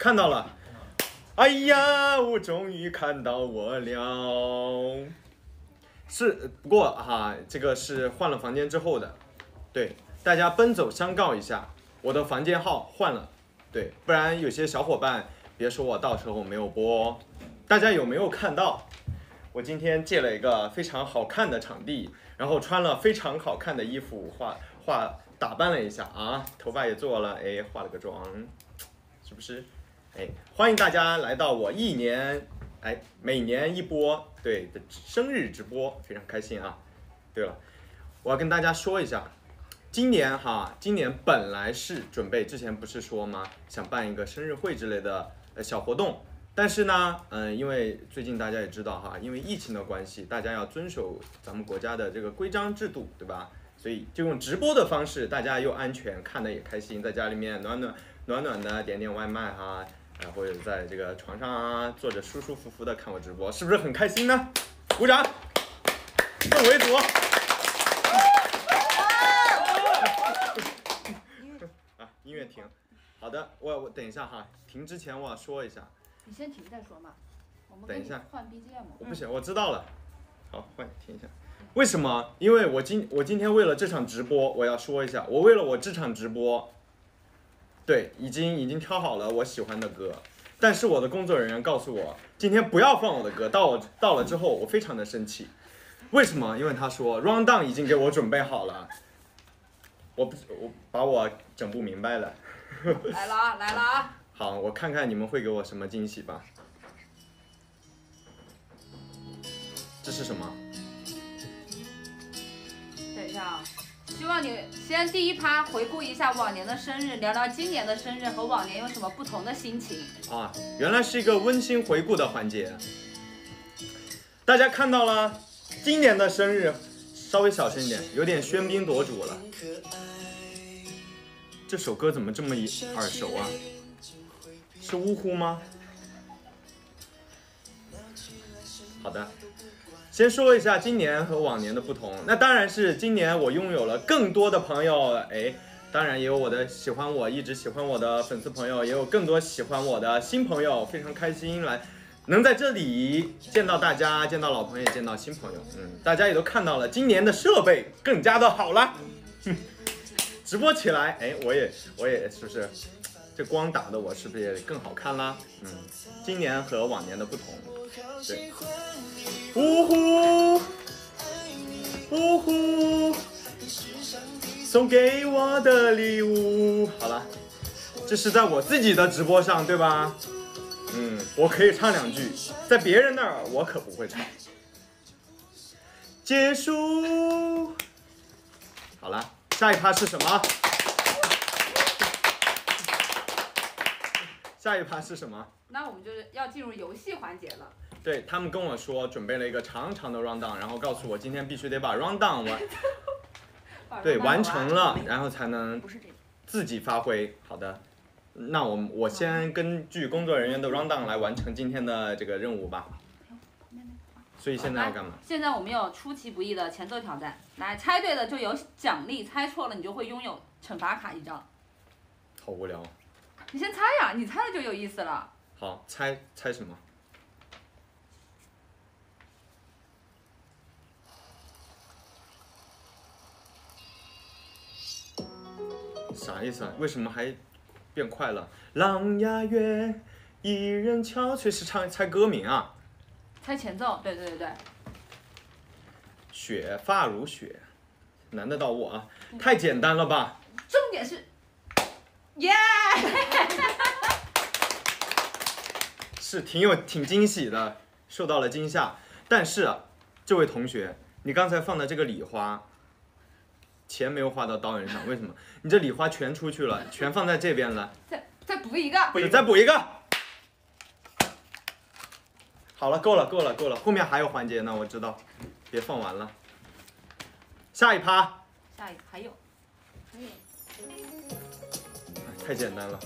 看到了。哎呀，我终于看到我了。是，不过哈，这个是换了房间之后的。对，大家奔走相告一下，我的房间号换了。对，不然有些小伙伴别说我到时候没有播。大家有没有看到？我今天借了一个非常好看的场地，然后穿了非常好看的衣服，化化打扮了一下啊，头发也做了，哎，化了个妆，是不是？哎，欢迎大家来到我一年，哎，每年一播对的生日直播，非常开心啊。对了，我要跟大家说一下，今年哈，今年本来是准备之前不是说吗，想办一个生日会之类的呃小活动，但是呢，嗯，因为最近大家也知道哈，因为疫情的关系，大家要遵守咱们国家的这个规章制度，对吧？所以就用直播的方式，大家又安全，看的也开心，在家里面暖暖暖暖的点点外卖哈。或者在这个床上啊，坐着舒舒服服的看我直播，是不是很开心呢？鼓掌，氛围组。啊，音乐停。好的，我我等一下哈，停之前我要说一下。你先停再说嘛。我们等一下换 BGM。我不行，我知道了。好，换停一下。为什么？因为我今我今天为了这场直播，我要说一下，我为了我这场直播。对，已经已经挑好了我喜欢的歌，但是我的工作人员告诉我，今天不要放我的歌。到我到了之后，我非常的生气。为什么？因为他说 round down 已经给我准备好了。我不，我把我整不明白了。来了啊，来了啊！好，我看看你们会给我什么惊喜吧。这是什么？等一下啊。希望你先第一趴回顾一下往年的生日，聊聊今年的生日和往年有什么不同的心情啊！原来是一个温馨回顾的环节。大家看到了，今年的生日稍微小声一点，有点喧宾夺主了。这首歌怎么这么耳熟啊？是呜呼吗？好的。先说一下今年和往年的不同，那当然是今年我拥有了更多的朋友，哎，当然也有我的喜欢我一直喜欢我的粉丝朋友，也有更多喜欢我的新朋友，非常开心来能在这里见到大家，见到老朋友，见到新朋友，嗯，大家也都看到了，今年的设备更加的好了，直播起来，哎，我也我也是不是，这光打的我是不是也更好看啦？嗯，今年和往年的不同，对。呜呼，呜呼，送给我的礼物。好了，这是在我自己的直播上，对吧？嗯，我可以唱两句，在别人那儿我可不会唱。结束。好了，下一趴是什么？下一趴是什么？那我们就是要进入游戏环节了。对他们跟我说准备了一个长长的 round down，然后告诉我今天必须得把 round down 完，对，完成了，然后才能自己发挥。好的，那我我先根据工作人员的 round down 来完成今天的这个任务吧。所以现在要干嘛？现在我们有出其不意的前奏挑战，来猜对了就有奖励，猜错了你就会拥有惩罚卡一张。好无聊。你先猜呀，你猜了就有意思了。好，猜猜什么？啥意思啊？为什么还变快了？狼牙月，一人憔悴，是唱猜歌名啊？猜前奏，对对对对。雪发如雪，难得到我啊？太简单了吧？重点是，耶！是挺有挺惊喜的，受到了惊吓。但是啊，这位同学，你刚才放的这个礼花。钱没有花到刀刃上，为什么？你这礼花全出去了，全放在这边了。再再补一个，不再补一个。好了，够了，够了，够了。后面还有环节呢，我知道，别放完了。下一趴。下一还有，还有。太简单了。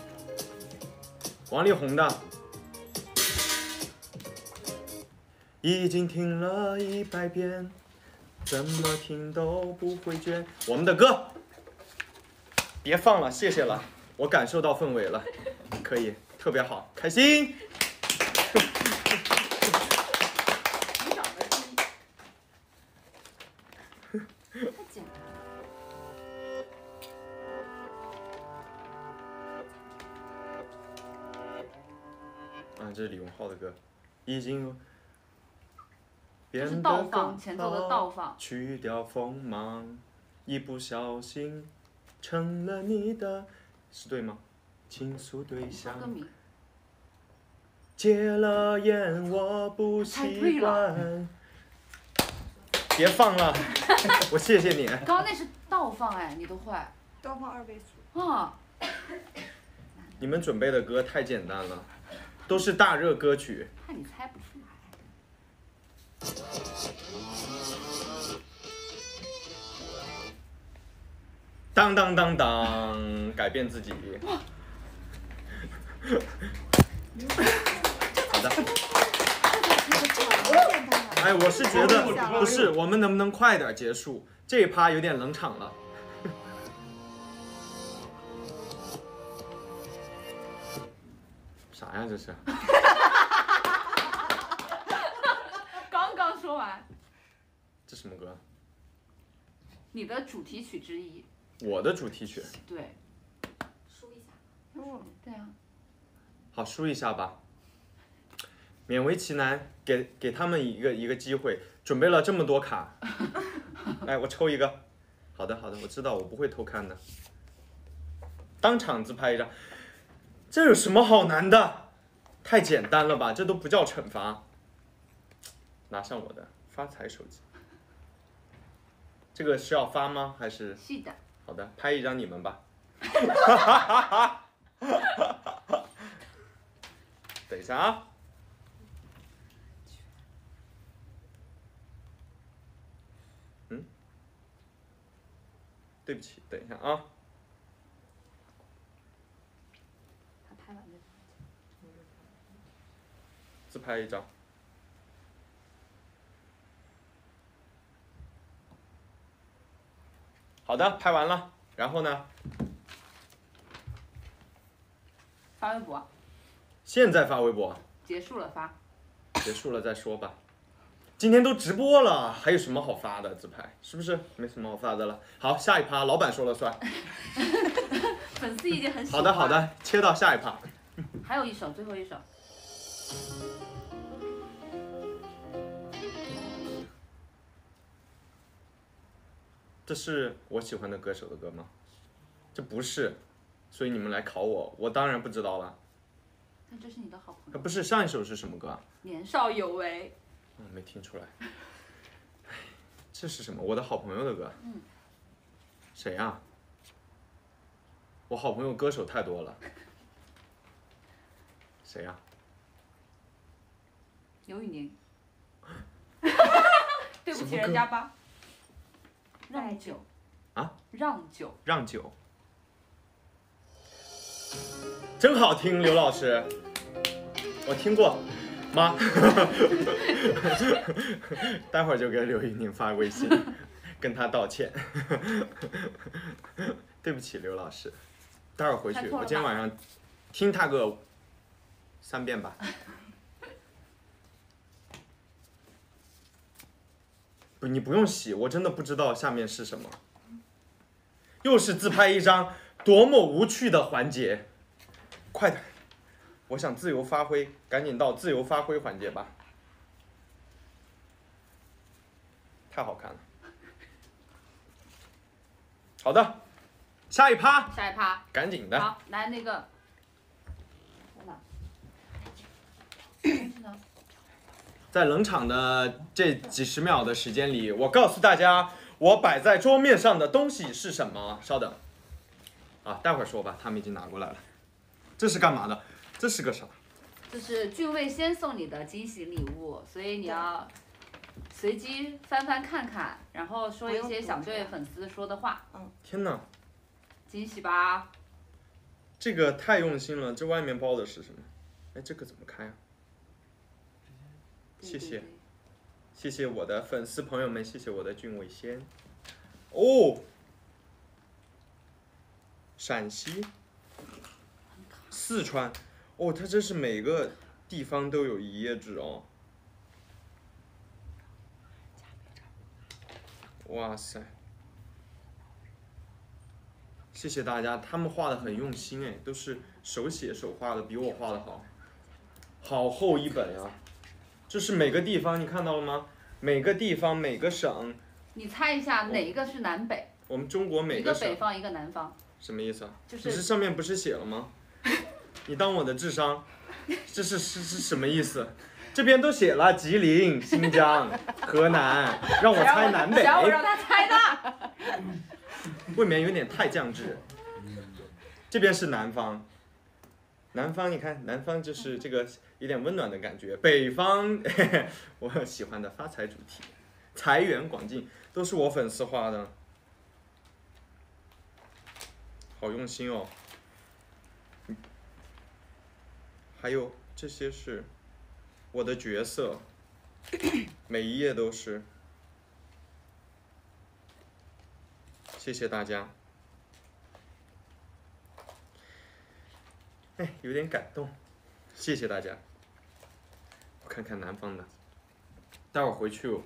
王力宏的。已经听了一百遍。怎么听都不会倦。我们的歌，别放了，谢谢了，我感受到氛围了，可以。特别好，开心。这是李荣浩的歌，已经是倒放，前奏的倒放。去掉锋芒，一不小心成了你的，是对吗？倾诉对歌象，名。戒了烟我不太习对了惯。别放了，我谢谢你。刚刚那是倒放哎，你都会倒放二倍速。啊？你们准备的歌太简单了，都是大热歌曲。怕你猜不出当当当当，改变自己。好的！哎，我是觉得不是，我们能不能快点结束？这一趴有点冷场了。啥呀这是？刚刚说完，这什么歌？你的主题曲之一。我的主题曲。对。输一下。对啊。好，输一下吧。勉为其难，给给他们一个一个机会。准备了这么多卡，来，我抽一个。好的，好的，我知道我不会偷看的。当场自拍一张，这有什么好难的？太简单了吧，这都不叫惩罚。拿上我的发财手机。这个是要发吗？还是是的。好的，拍一张你们吧。等一下啊。嗯，对不起，等一下啊。自拍一张。好的，拍完了。然后呢？发微博。现在发微博。结束了发。结束了再说吧。今天都直播了，还有什么好发的自拍？是不是没什么好发的了？好，下一趴老板说了算。粉丝已经很喜好。的好的，切到下一趴。还有一首，最后一首。这是我喜欢的歌手的歌吗？这不是，所以你们来考我，我当然不知道了。那这是你的好朋呃，友。不是上一首是什么歌啊？年少有为。嗯，没听出来。唉，这是什么？我的好朋友的歌。嗯。谁呀、我好朋友歌手太多了。谁呀、刘宇宁。对不起人家吧。让酒。啊？让酒。让酒。真好听，刘老师。我听过，妈。待会儿就给刘宇宁发微信，跟他道歉。对不起，刘老师。待会儿回去，我今天晚上听他个三遍吧。不，你不用洗，我真的不知道下面是什么。又是自拍一张，多么无趣的环节！快点，我想自由发挥，赶紧到自由发挥环节吧。太好看了。好的，下一趴，下一趴。赶紧的。好，来那个。在冷场的这几十秒的时间里，我告诉大家，我摆在桌面上的东西是什么？稍等，啊，待会儿说吧，他们已经拿过来了。这是干嘛的？这是个啥？这是俊卫先送你的惊喜礼物，所以你要随机翻翻看看，然后说一些想对粉丝说的话，嗯天哪，惊喜吧！这个太用心了。这外面包的是什么？哎，这个怎么开啊？谢谢谢谢我的粉丝朋友们，谢谢我的俊伟先。哦，陕西、四川，哦，它这是每个地方都有一页纸哦。哇塞！谢谢大家，他们画的很用心哎，都是手写手画的，比我画的好。好厚一本呀！这是每个地方，你看到了吗？每个地方每个省，你猜一下哪一个是南北？我们中国每一个省北方，一个南方，什么意思啊？就是你这上面不是写了吗？你当我的智商？这是是是什么意思？这边都写了吉林、新疆、河南，让我猜南北，想我让他猜的。未免有点太降智。这边是南方，南方你看，南方就是这个有点温暖的感觉。北方，嘿 嘿我喜欢的发财主题，财源广进，都是我粉丝画的，好用心哦。还有这些是我的角色，每一页都是。谢谢大家。哎，有点感动，谢谢大家。我看看南方的，待会儿回去我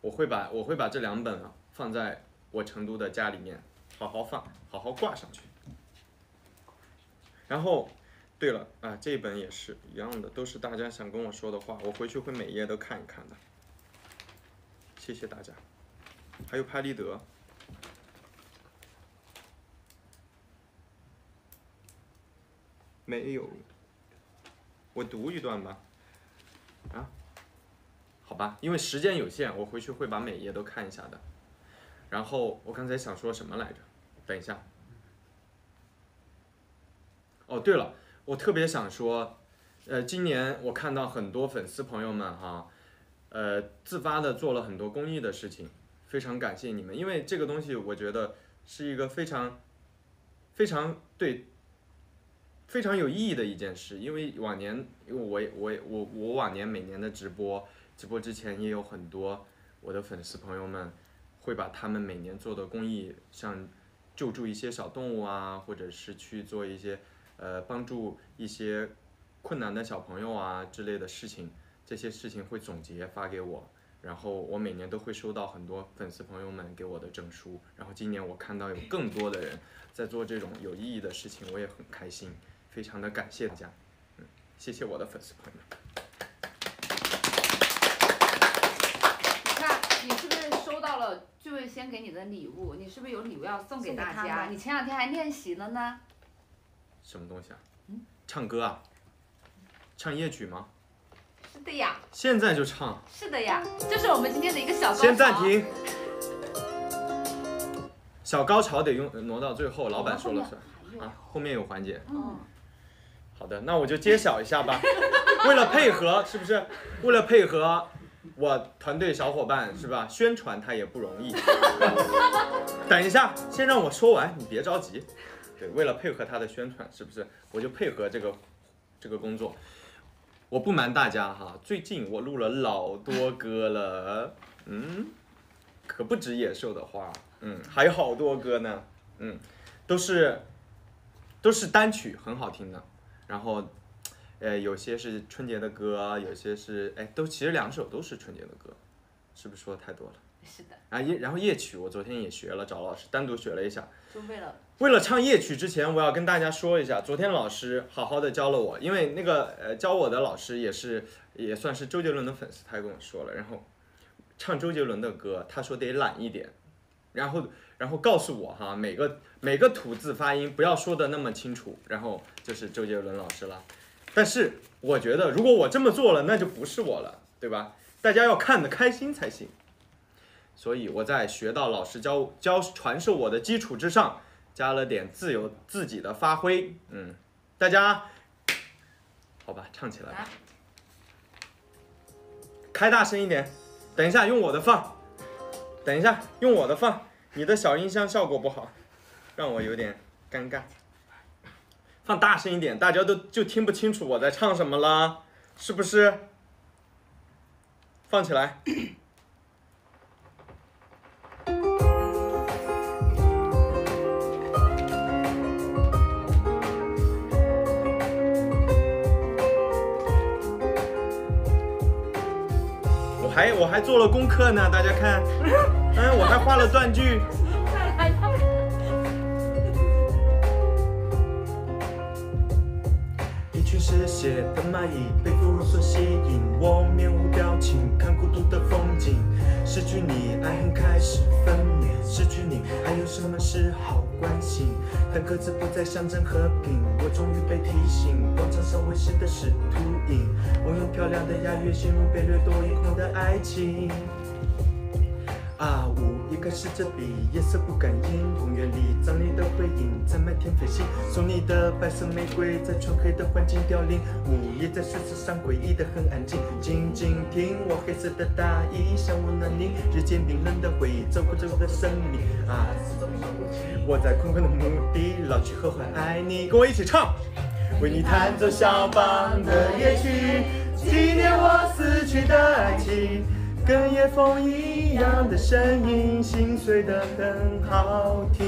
我会把我会把这两本啊放在我成都的家里面，好好放，好好挂上去。然后，对了啊，这本也是一样的，都是大家想跟我说的话，我回去会每页都看一看的。谢谢大家，还有拍立得。没有，我读一段吧。啊，好吧，因为时间有限，我回去会把每页都看一下的。然后我刚才想说什么来着？等一下。哦，对了，我特别想说，呃，今年我看到很多粉丝朋友们哈，呃，自发的做了很多公益的事情，非常感谢你们，因为这个东西我觉得是一个非常，非常对。非常有意义的一件事，因为往年，因为我也我我我往年每年的直播，直播之前也有很多我的粉丝朋友们，会把他们每年做的公益，像救助一些小动物啊，或者是去做一些呃帮助一些困难的小朋友啊之类的事情，这些事情会总结发给我，然后我每年都会收到很多粉丝朋友们给我的证书，然后今年我看到有更多的人在做这种有意义的事情，我也很开心。非常的感谢大家，嗯，谢谢我的粉丝朋友们。你看，你是不是收到了聚味先给你的礼物？你是不是有礼物要送给大家？你前两天还练习了呢。什么东西啊？唱歌啊？唱夜曲吗？是的呀，现在就唱。是的呀，这是我们今天的一个小高潮。先暂。停。小高潮得用挪到最后，老板说了算啊。后面有环节。嗯，好的，那我就揭晓一下吧。为了配合，是不是？为了配合我团队小伙伴，是吧？宣传他也不容易。等一下，先让我说完，你别着急。对，为了配合他的宣传，是不是？我就配合这个这个工作。我不瞒大家哈，最近我录了老多歌了，嗯，可不止野兽的花，嗯，还有好多歌呢，嗯，都是都是单曲，很好听的。然后，呃，有些是春节的歌，有些是哎，都其实两首都是春节的歌，是不是说的太多了？是的，啊夜，然后夜曲我昨天也学了，找老师单独学了一下。就为了为了唱夜曲之前，我要跟大家说一下，昨天老师好好的教了我，因为那个呃教我的老师也是也算是周杰伦的粉丝，他跟我说了，然后唱周杰伦的歌，他说得懒一点，然后然后告诉我哈，每个每个吐字发音不要说的那么清楚，然后就是周杰伦老师了。但是我觉得如果我这么做了，那就不是我了，对吧？大家要看得开心才行。所以我在学到老师教教传授我的基础之上，加了点自由自己的发挥。嗯，大家好吧，唱起来吧来，开大声一点。等一下用我的放，等一下用我的放，你的小音箱效果不好让我有点尴尬。放大声一点大家都就听不清楚我在唱什么了是不是？放起来。我还我还做了功课呢大家看。嗯，我还画了断句。一群嗜血的蚂蚁被腐肉所吸引，我面无表情看孤独的风景。失去你，爱恨开始分明；失去你，还有什么是好关心？当各自不再象征和平，我终于被提醒，广场上喂食的是秃鹰。我用漂亮的押韵形容被掠夺一空的爱情。啊呜！一开始这笔夜色不感应，公园里葬你的背影在漫天飞行，送你的白色玫瑰在纯黑的环境凋零，午夜在水池上诡异的很安静，静静听我黑色的大衣想温暖你，日渐冰冷的回忆走过着我的生命啊！我在空旷的墓地老去后还爱你，跟我一起唱。为你弹奏肖邦的夜曲，纪念我死去的爱情。跟夜风一样的声音，心碎得很好听。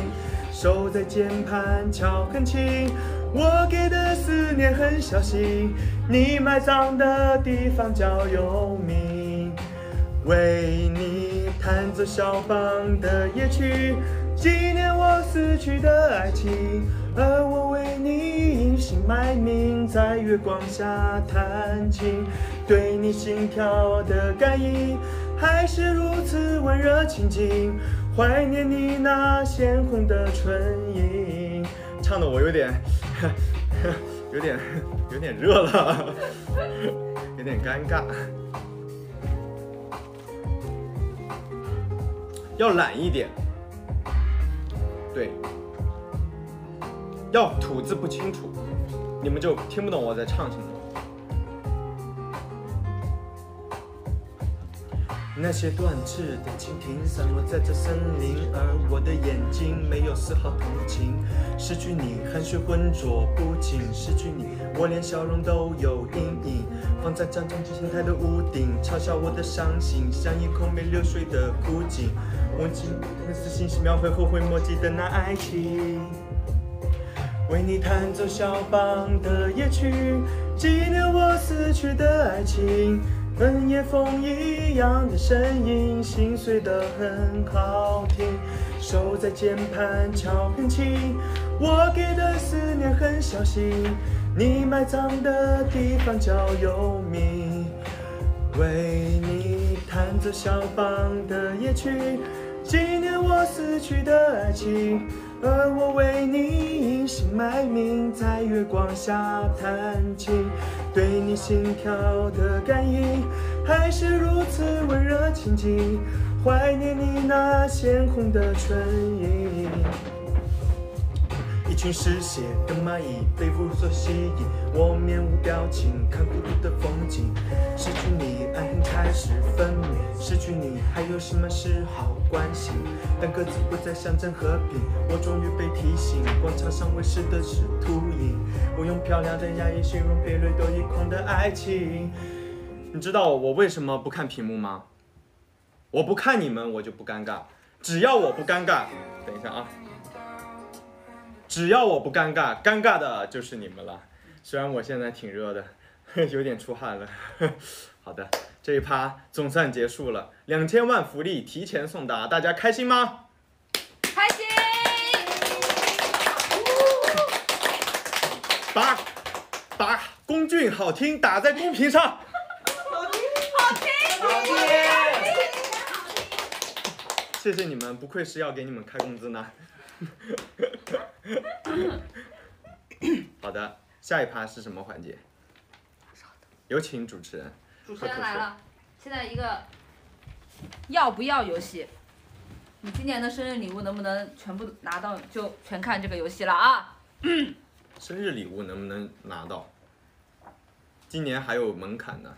手在键盘敲很轻，我给的思念很小心。你埋葬的地方叫幽冥。为你弹奏肖邦的夜曲，纪念我死去的爱情。而我为你隐姓埋名，在月光下弹琴。对你心跳的感应，还是如此温热亲近，怀念你那鲜红的唇印。唱的我有点，有点，有点热了，有点尴尬。要懒一点，对，要吐字不清楚，你们就听不懂我在唱什么。那些断翅的蜻蜓散落在这森林，而我的眼睛没有丝毫同情。失去你，汗水浑浊不仅失去你，我连笑容都有阴影。放在战争纪念台的屋顶，嘲笑我的伤心，像一口没流水的枯井。忘记那次信息描绘后悔莫及的那爱情。为你弹奏肖邦的夜曲，纪念我死去的爱情。跟夜风一样的声音，心碎得很好听。手在键盘敲很轻，我给的思念很小心。你埋葬的地方叫幽冥。为你弹奏肖邦的夜曲，纪念我死去的爱情。而我为你隐姓埋名，在月光下弹琴。对你心跳的感应，还是如此温热亲近，怀念你那鲜红的唇印。一群嗜血的蚂蚁被俘虏所吸引，我面无表情看孤独的风景。失去你，爱恨开始分明；失去你，还有什么是好关心？当各自不再象征和平，我终于被提醒，广场上喂食的是秃鹰。我用漂亮的押韵形容被掠夺一空的爱情。你知道我为什么不看屏幕吗？我不看你们，我就不尴尬。只要我不尴尬，等一下啊。只要我不尴尬，尴尬的就是你们了。虽然我现在挺热的，有点出汗了。好的，这一趴总算结束了，两千万福利提前送达，大家开心吗？开心！把把龚俊好听打在公屏上。谢谢你们，不愧是要给你们开工资呢。好的，下一趴是什么环节？有请主持人。主持人来了，现在一个要不要游戏？你今年的生日礼物能不能全部拿到？就全看这个游戏了啊！生日礼物能不能拿到？今年还有门槛呢。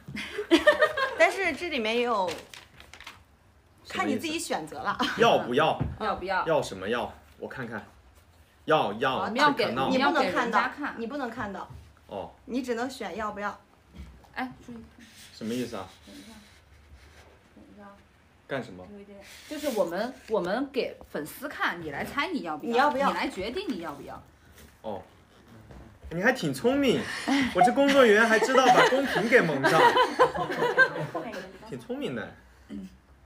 但是这里面也有，看你自己选择了。要不要？要不要？要什么要？我看看。要要我们要给你要给不能看到家看，你不能看到，哦，你只能选要不要。哎，注意，什么意思啊？等一下，等一下，干什么？有一点，就是我们我们给粉丝看，你来猜你要不要，你要不要你来决定你要不要。哦，你还挺聪明，我这工作人员还知道把公屏给蒙上，挺聪明的。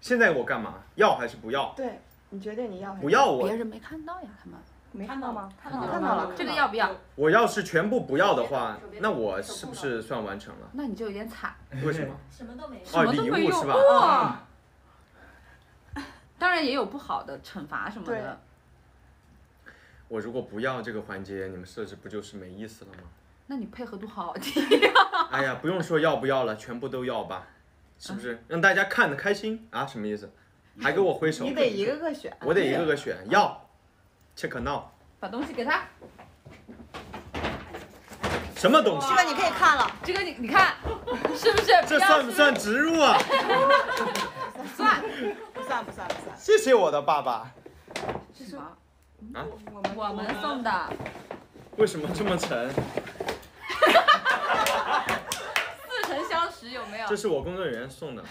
现在我干嘛？要还是不要？对，你决定你要还是不要我别，人没看到呀，他们。没看到吗？看到了看到了。这个要不要？我要是全部不要的话，那我是不是算完成了？那你就有点惨，为什么？什么都没有。什么都礼物是吧哇。当然也有不好的惩罚什么的，我如果不要这个环节，你们设置不就是没意思了吗？那你配合度好低。哎呀，不用说要不要了，全部都要吧，是不是？让大家看得开心啊？什么意思？还给我挥手？你得一个个选。我得一个个选，要，check now，把东西给他，什么东西这？个你可以看了，这个你你看，是不是？这算不算植入啊？算？不算不算不算。谢谢我的爸爸。是什么？啊？我们我们送的为什么这么沉？似曾相识，有没有这？是我工作人员送的，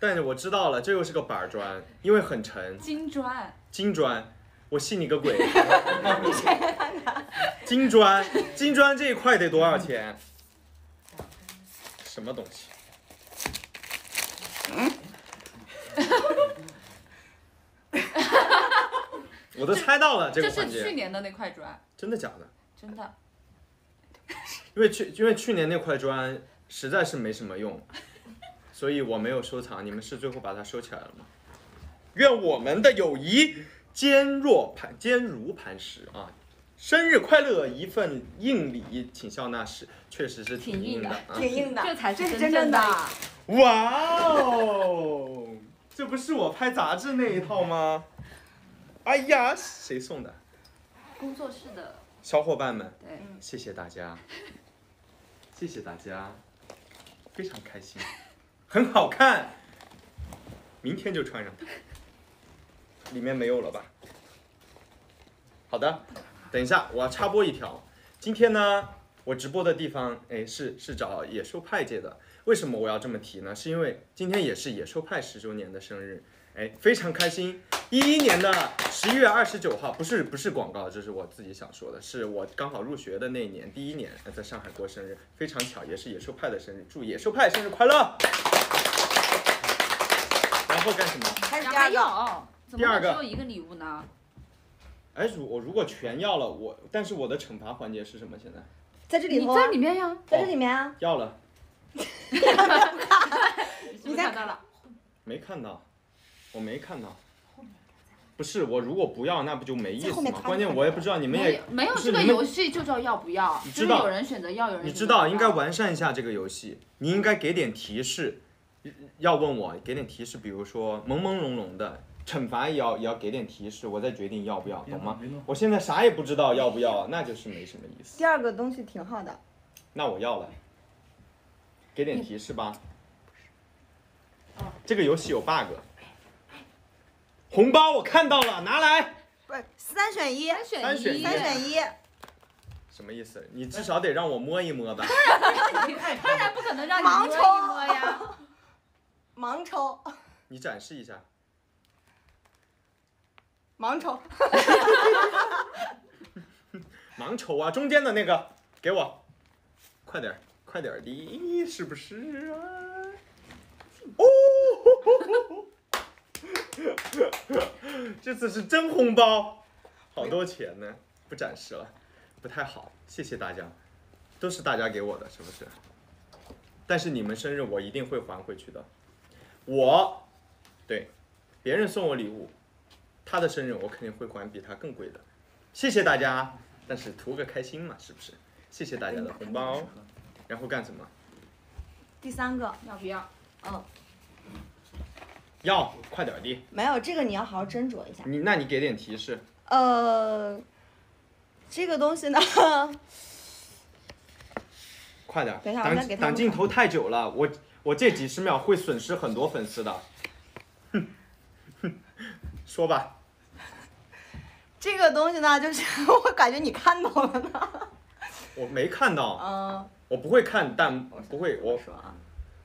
但是我知道了，这又是个板砖，因为很沉，金砖，金砖，我信你个鬼！金砖，金砖这一块得多少钱？什么东西？我都猜到了这这是个环节，去年的那块砖，真的假的？真的。因为去因为去年那块砖实在是没什么用，所以我没有收藏。你们是最后把它收起来了吗？愿我们的友谊坚若磐坚如磐石啊！生日快乐，一份硬礼，请笑纳时，确实是挺挺硬的硬的啊！挺硬的，这才是真正的真正的。哇哦，这不是我拍杂志那一套吗？哎呀，谁送的？工作室的，小伙伴们，对，谢谢大家，谢谢大家，非常开心，很好看，明天就穿上它。里面没有了吧？好的，等一下我要插播一条，今天呢，我直播的地方，哎，是是找野兽派借的。为什么我要这么提呢？是因为今天也是野兽派十周年的生日，哎，非常开心。一一年的十一月二十九号，不是不是广告，这是我自己想说的，是我刚好入学的那一年，第一年呃在上海过生日，非常巧，也是野兽派的生日，祝野兽派生日快乐。然后干什么？还是然后还第二个，只有一个礼物呢？哎，如我如果全要了，我但是我的惩罚环节是什么？现在在这里头啊你在里面呀，在这里面啊，要了 你是不是看到了？没看到，我没看到。不是我如果不要，那不就没意思吗？关键我也不知道你们也没有没有这个游戏就叫要不要，知道有人选择要，有人你选择不知道应该完善一下这个游戏，你应该给点提示，要问我给点提示，比如说朦朦胧胧的，惩罚也要也要给点提示，我再决定要不要，懂吗？我现在啥也不知道要不要，那就是没什么意思。第二个东西挺好的，那我要了，给点提示吧。这个游戏有 bug。红包我看到了，拿来。不是三选一，三选三选一三选一，什么意思？你至少得让我摸一摸吧。当 然不可能让你摸一盲抽摸呀。盲抽，你展示一下。盲抽，盲抽啊，中间的那个给我，快点儿，快点儿的，是不是啊？哦，这次是真红包，好多钱呢，不展示了，不太好，谢谢大家，都是大家给我的，是不是？但是你们生日我一定会还回去的，我，对，别人送我礼物，他的生日我肯定会还比他更贵的，谢谢大家。但是图个开心嘛，是不是？谢谢大家的红包，然后干什么？第三个，要不要？嗯，要快点儿的，没有这个你要好好斟酌一下。你那你给点提示。呃，这个东西呢，快点儿，等一下我再给他们挡挡镜头太久了，我我这几十秒会损失很多粉丝的。哼，哼，说吧，这个东西呢，就是 我感觉你看到了呢。我没看到，嗯，我不会看，但不会，我说啊，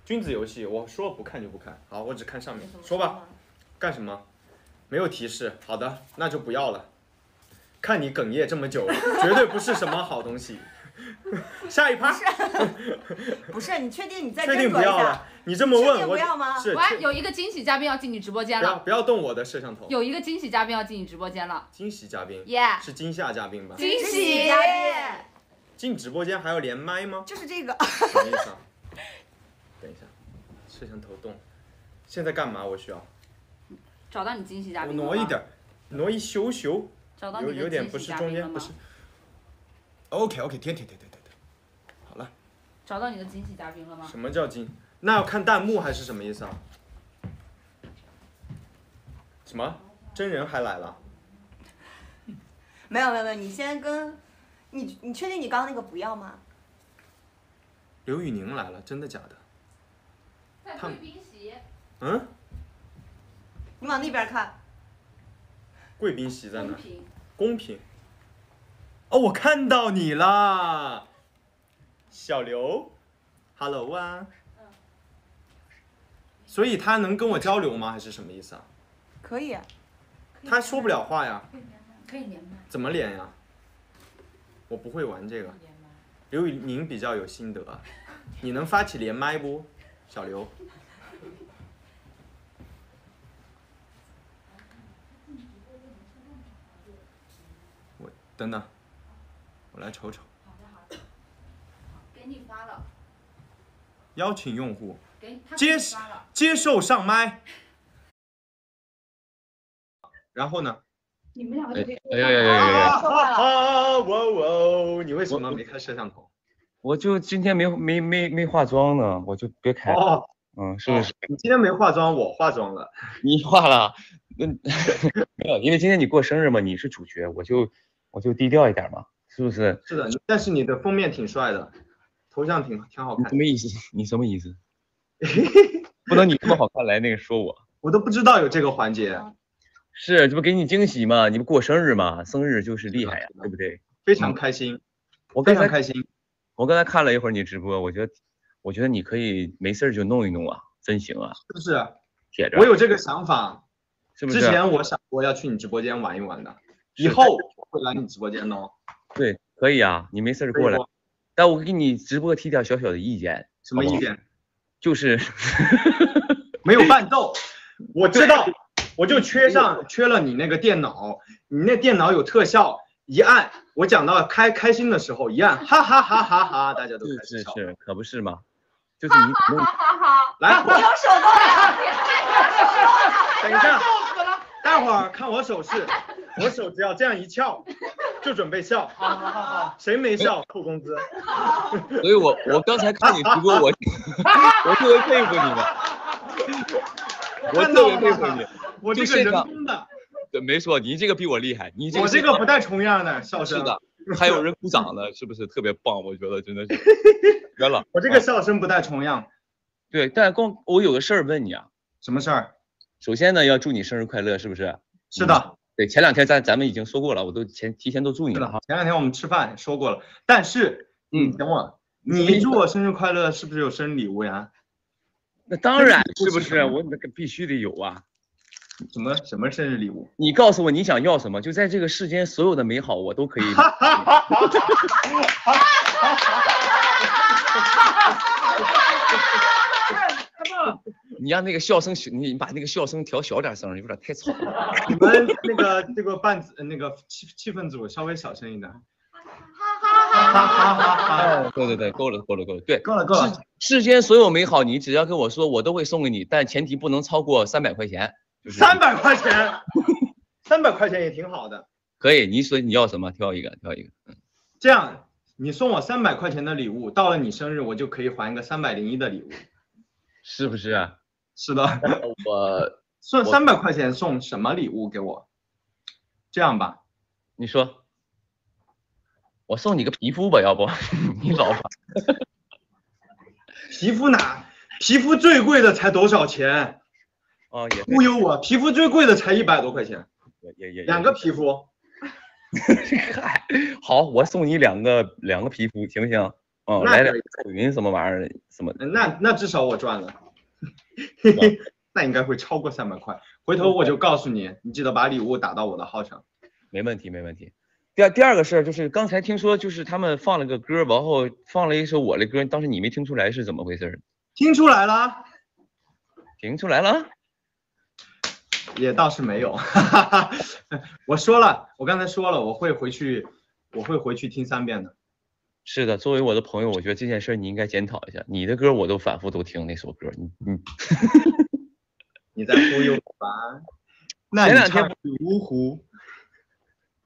君子游戏，我说不看就不看。好，我只看上面说吧，干什么？没有提示，好的，那就不要了。看你哽咽这么久，绝对不是什么好东西。下一趴，不是，你确定你再确定斟酌一下不要了？？你这么确定问我不要吗喂，有一个惊喜嘉宾要进你直播间不要了，不要动我的摄像头。有一个惊喜嘉宾要进你直播间了，惊喜嘉宾耶！是惊吓嘉宾吧？惊喜喜嘉宾进直播间还要连麦吗？就是这个，什么意思啊？摄像头动，现在干嘛？我需要找到你惊喜嘉我宾了吗挪一点，儿，挪一羞羞，找到你的有有点惊喜不是中间，不是？。OK OK，停停停停停停，好了，找到你的惊喜嘉宾了吗？什么叫惊？那要看弹幕还是什么意思啊？什么？真人还来了？没有没有没有，你先跟，你你确定你刚刚那个不要吗？刘宇宁来了，真的假的？贵宾席，嗯？你往那边看，贵宾席在哪？公平。公平。哦，我看到你啦，小刘，Hello 啊。所以他能跟我交流吗？还是什么意思啊？可以。他说不了话呀，可以连麦，怎么连呀？我不会玩这个。刘宇宁比较有心得啊，你能发起连麦不，小刘？我等等，我来瞅瞅，好的好的，给你发了，邀请用户给他给接你发了。接受上麦。然后呢？你们两个就可以哎呀呀呀呀呀！说话了。啊，哇哦！你为什么没开摄像头？我就今天没没没没化妆呢，我就别开。哦，嗯，是不是？你今天没化妆，我化妆了。你化了？那 没有，因为今天你过生日嘛，你是主角，我就我就低调一点嘛，是不是？是的，但是你的封面挺帅的，头像挺挺好看的。什么意思？你什么意思？不能你这么好看来那个说我。我都不知道有这个环节，是，这不给你惊喜嘛？你不过生日嘛？生日就是厉害呀对不对？非常开心，我非常开心。我刚才看了一会儿你直播，我觉得我觉得你可以没事儿就弄一弄啊，真行啊，是不是？铁着我有这个想法。是不是？之前我想过要去你直播间玩一玩的，以后会来你直播间的哦。对，可以啊，你没事儿过来。但我给你直播提点小小的意见？什么意见？就是 没有伴奏，我知道，我就缺上缺了你那个电脑，你那电脑有特效，一按我讲到开开心的时候，一按 哈哈哈哈哈，大家都是开始笑。是是，可不是吗？就是你怎么哈哈，来，我有手动呀？等一下，待会儿看我手势，我手只要这样一翘，就准备笑。好好好好，谁没笑扣工资。所以我我刚才看你直播，我我特别佩服你们，我特别佩服你。我这个人就现场工的，对，没错，你这个比我厉害，你这我个这个不带重样的笑声。是的，还有人鼓掌呢，是不是特别棒？我觉得真的是 绝了。我这个啊笑声不带重样。对，但光我有个事儿问你啊，什么事儿？首先呢，要祝你生日快乐，是不是？是的，对，前两天咱咱们已经说过了，我都前提前都祝你了哈。。前两天我们吃饭说过了，但是，嗯等我，你祝我生日快乐，是不是有生日礼物呀？那当然是不是？我那个必须得有啊！什么什么生日礼物？你告诉我你想要什么，就在这个世间所有的美好我都可以。你让那个笑声小，你你把那个笑声调小点声，有点太吵了。你们那个这个伴子那个气气氛组稍微小声一点。哈哈哈哈！哎，对对对，够了够了够了，对，够了够了，世间所有美好，你只要跟我说，我都会送给你，但前提不能超过三百块钱。就是三百块钱，三百块钱也挺好的。可以，你说你要什么，挑一个，挑一个。这样，你送我三百块钱的礼物，到了你生日，我就可以还一个三百零一的礼物。是不是啊？是的，我，我送三百块钱送什么礼物给我？这样吧，你说，我送你个皮肤吧，要不 你老婆皮肤哪？皮肤最贵的才多少钱？哦，也忽悠我，皮肤最贵的才一百多块钱，也也也两个皮肤。嗨，好，我送你两个两个皮肤，行不行？嗯，来点彩云什么玩意儿什么。那那至少我赚了，那应该会超过三百块。回头我就告诉你，你记得把礼物打到我的号上。没问题，没问题。第二第二个事儿就是刚才听说就是他们放了个歌，然后放了一首我的歌，当时你没听出来是怎么回事儿？听出来了？听出来了？也倒是没有，哈哈哈。我说了，我刚才说了，我会回去，我会回去听三遍的。是的，作为我的朋友，我觉得这件事你应该检讨一下。你的歌我都反复都听那首歌，你你 你在忽悠我吧？那你前两天唱句芜湖，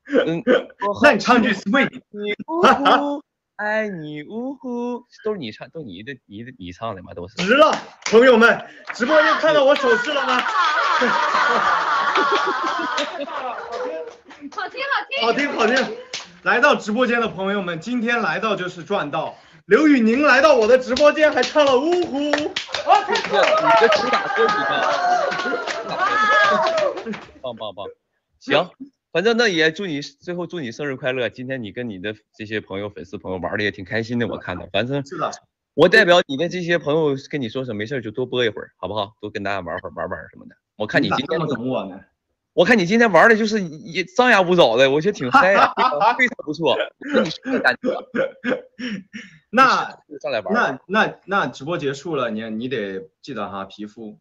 嗯，那你唱句 sweet，你呜呼，爱你呜呼，都是你唱，都你的你的你唱的嘛，都是。值了，朋友们，直播间看到我手势了吗？好 听好听。好听好听，来到直播间的朋友们，今天来到就是赚到。刘宇宁来到我的直播间，还唱了芜湖。你这主打歌曲吧，棒棒棒，行，反正那也祝你最后祝你生日快乐。今天你跟你的这些朋友、粉丝朋友玩的也挺开心的，我看到。反正是的，我代表你的这些朋友跟你说声，没事儿就多播一会儿，好不好？多跟大家玩会儿玩玩什么的。我看你今天怎么我呢？我看你今天玩的就是也张牙舞爪的，我觉得挺嗨呀、非常不错。那上来玩。那那那直播结束了，你你得记得哈，皮肤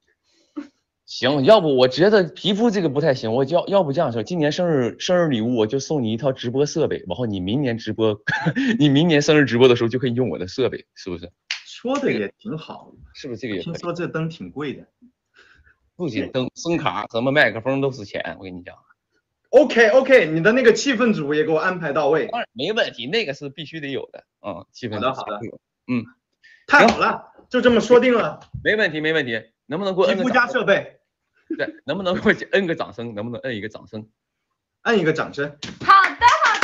行，要不我觉得皮肤这个不太行，我要要不这样说，今年生日生日礼物我就送你一套直播设备，然后你明年直播，你明年生日直播的时候就可以用我的设备，是不是？说的也挺好。是不是这个也可听？说这灯挺贵的。不仅灯、声卡、什么麦克风都是钱，我跟你讲，OK OK，你的那个气氛组也给我安排到位，当然没问题，那个是必须得有的，嗯，气氛好的好的嗯太好了，就这么说定了。没问题没问题，能不能给我皮肤加？设备，对，能不能给我摁个掌声？能不能摁一个掌声？摁一个掌声。好的好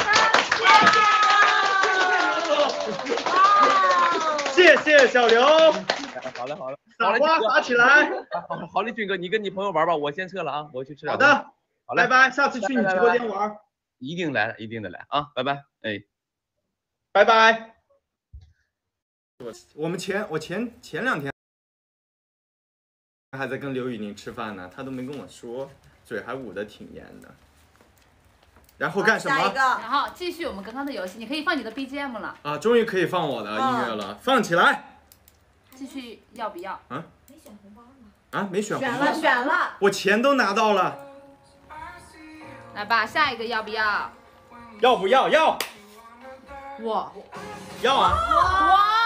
的，谢谢谢谢小刘，好了好了，撒花撒起来。好好嘞，俊哥，你跟你朋友玩吧，我先撤了啊，我去吃点好。的，好嘞拜拜，下次去你直播间玩，一定来，一定的来啊，拜拜，哎。拜拜。我我们前我前前两天还在跟刘宇宁吃饭呢，他都没跟我说，嘴还捂得挺严的。然后干什么？下一个，然后继续我们刚刚的游戏，你可以放你的 BGM 了，啊，终于可以放我的音乐了，放起来继续要不要？啊没选红包吗？啊！没选红包选了，选了，我钱都拿到了，来吧，下一个要不要？要不要？要我要啊！哇，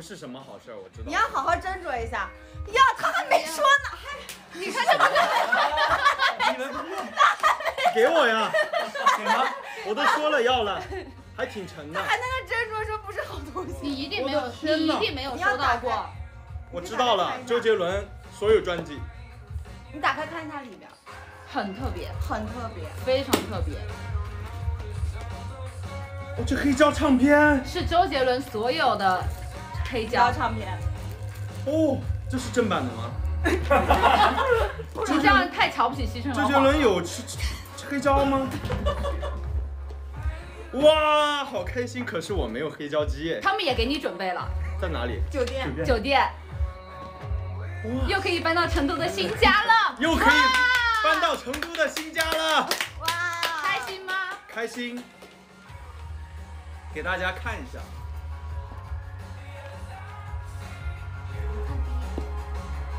不是什么好事儿，我知道。你要好好斟酌一下。要，他还没说呢，还你看这个，给我呀！我都说了要了，还挺沉的。还在那斟酌说不是好东西。你一定没有你一定没有收到过。我知道了，周杰伦所有专辑。你打开看一下里边，很特别，很特别。非常特别，哦，这黑胶唱片是周杰伦所有的黑胶胶。唱片，哦，这是正版的吗？你这样太瞧不起西城周杰。伦有吃吃吃黑胶吗？哇，好开心！可是我没有黑胶机哎，他们也给你准备了在哪里？酒店。酒店，哇，又可以搬到成都的新家了，又可以搬到成都的新家了，哇，开心吗？开心！给大家看一下。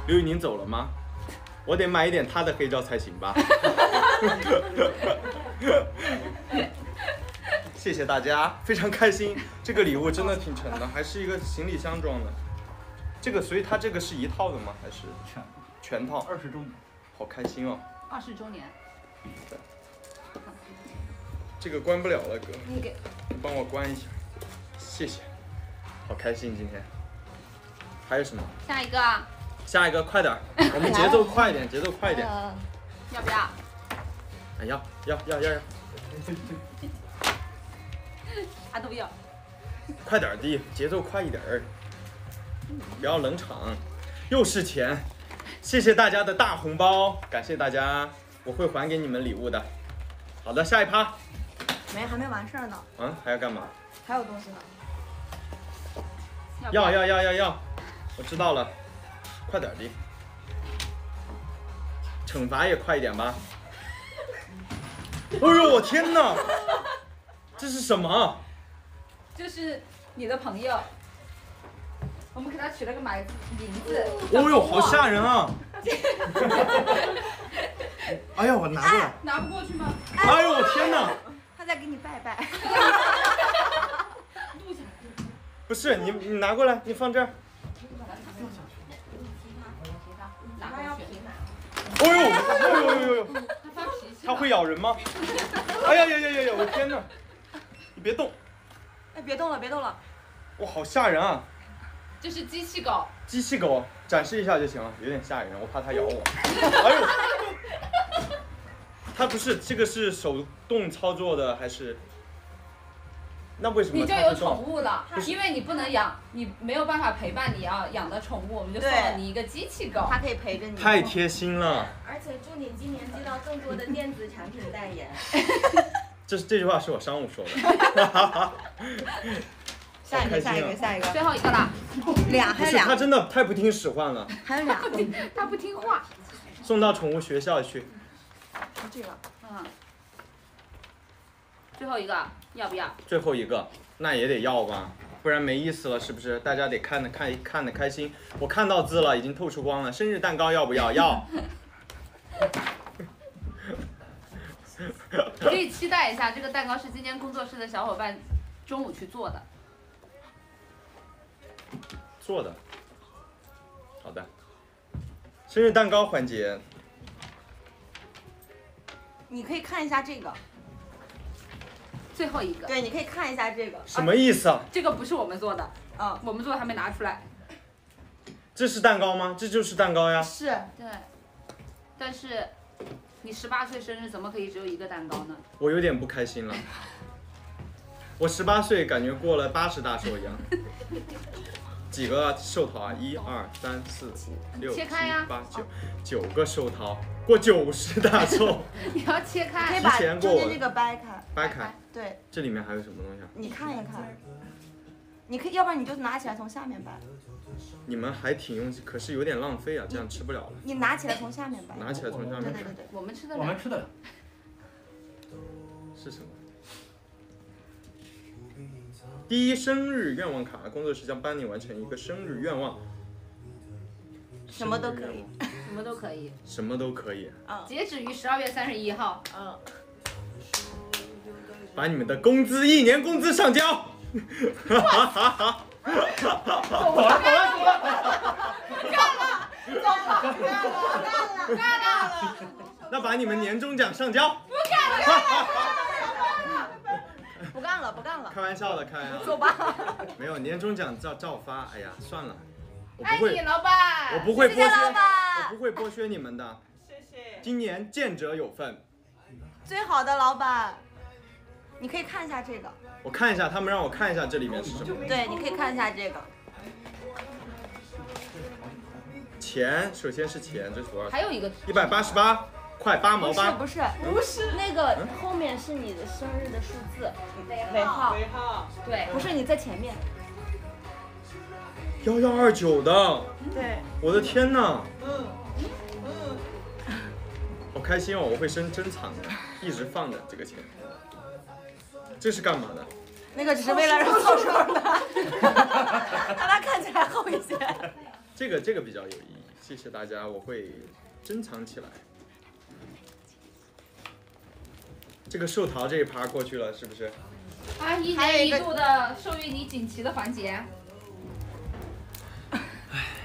刘宇宁走了吗？我得买一点他的黑胶才行吧。谢谢大家，非常开心。这个礼物真的挺沉的，还是一个行李箱装的。这个，所以它这个是一套的吗？还是全全套？二十周年，好开心哦！二十周年，这个关不了了，哥，你给你帮我关一下，谢谢。好开心今天。还有什么？下一个啊，下一个快点儿，我们节奏快一点，节奏快一点。呃要不要？哎要要要要要，啥都不要。快点儿的，节奏快一点儿，不要冷场。又是钱，谢谢大家的大红包，感谢大家，我会还给你们礼物的。好的，下一趴，没，还没完事儿呢，嗯，还要干嘛？还有东西呢。要要要要要，我知道了，快点儿的。惩罚也快一点吧。哎呦我天哪！这是什么？就是你的朋友，我们给他取了个名名字。哦呦，好吓人啊！哎呀，我拿过来。拿不过去吗？哎呦我天哪！他在给你拜拜。不是你，你拿过来，你放这儿。哦呦，哦呦呦呦呦！他发脾气它。会咬人吗？哎呀呀呀呀呀！我天哪！你别动，哎，别动了，别动了。哇，好吓人啊！这是机器狗，机器狗展示一下就行了，有点吓人，我怕它咬我。哎呦，它不是这个是手动操作的还是？那为什么你就有宠物了因为你不能养，你没有办法陪伴你要养的宠物，我们就送了你一个机器狗。它可以陪着你。太贴心了。而且祝你今年接到更多的电子产品代言。这这句话是我商务说的。下一个，下一个，下一个，最后一个了，俩还俩，真的太不听使唤了，还有俩。他不听话。送到宠物学校去。这个，嗯。最后一个要不要？最后一个，那也得要吧，不然没意思了，是不是？大家得看的看看的开心。我看到字了，已经透出光了。生日蛋糕要不要？要。可以期待一下，这个蛋糕是今天工作室的小伙伴中午去做的。做的。好的。生日蛋糕环节，你可以看一下这个。最后一个，对，你可以看一下这个。什么意思啊？这个不是我们做的，嗯，我们做的还没拿出来。这是蛋糕吗？这就是蛋糕呀。是。对。但是，你十八岁生日怎么可以只有一个蛋糕呢？我有点不开心了。我十八岁，感觉过了八十大寿一样。几个寿桃啊？一二三四五六七切开八九，九个寿桃，过九十大寿。你要切可开以。把之前过我中间这个掰开。掰开，对，这里面还有什么东西啊？你看一看。你可以，要不然你就拿起来从下面掰。你们还挺用心，可是有点浪费啊，这样吃不了了。你拿起来从下面掰。拿起来从下面对对对对。我们吃的了我们。吃的是什么？第一生日愿望卡，工作室将帮你完成一个生日愿望。什么都可以。什么都可以。什么都可以，嗯截止于十二月三十一号。嗯。把你们的工资一年工资上交。那把你们年终奖上交。不干了，不干了。开玩笑的，开玩笑。走吧。没有年终奖照照发，哎呀，算了，爱你，老板。我不会剥谢谢老，板我不会剥削你们的。谢谢。今年见者有份。最好的老板，你可以看一下这个。我看一下，他们让我看一下这里面是什么。对，你可以看一下这个。钱，首先是钱，这是多少？还有一个一百八十八块八毛不是八。不是不是，那个后面是你的生日的数字尾号，尾号对，不是你在前面。幺幺二九的，对，我的天哪！好开心哦！我会珍珍藏的，一直放着这个钱。这是干嘛的？那个只是为了让凑数的，让它看起来厚一些。这个这个比较有意义，谢谢大家，我会珍藏起来。这个寿桃这一趴过去了，是不是？啊，一还有一个年一度的授予你锦旗的环节。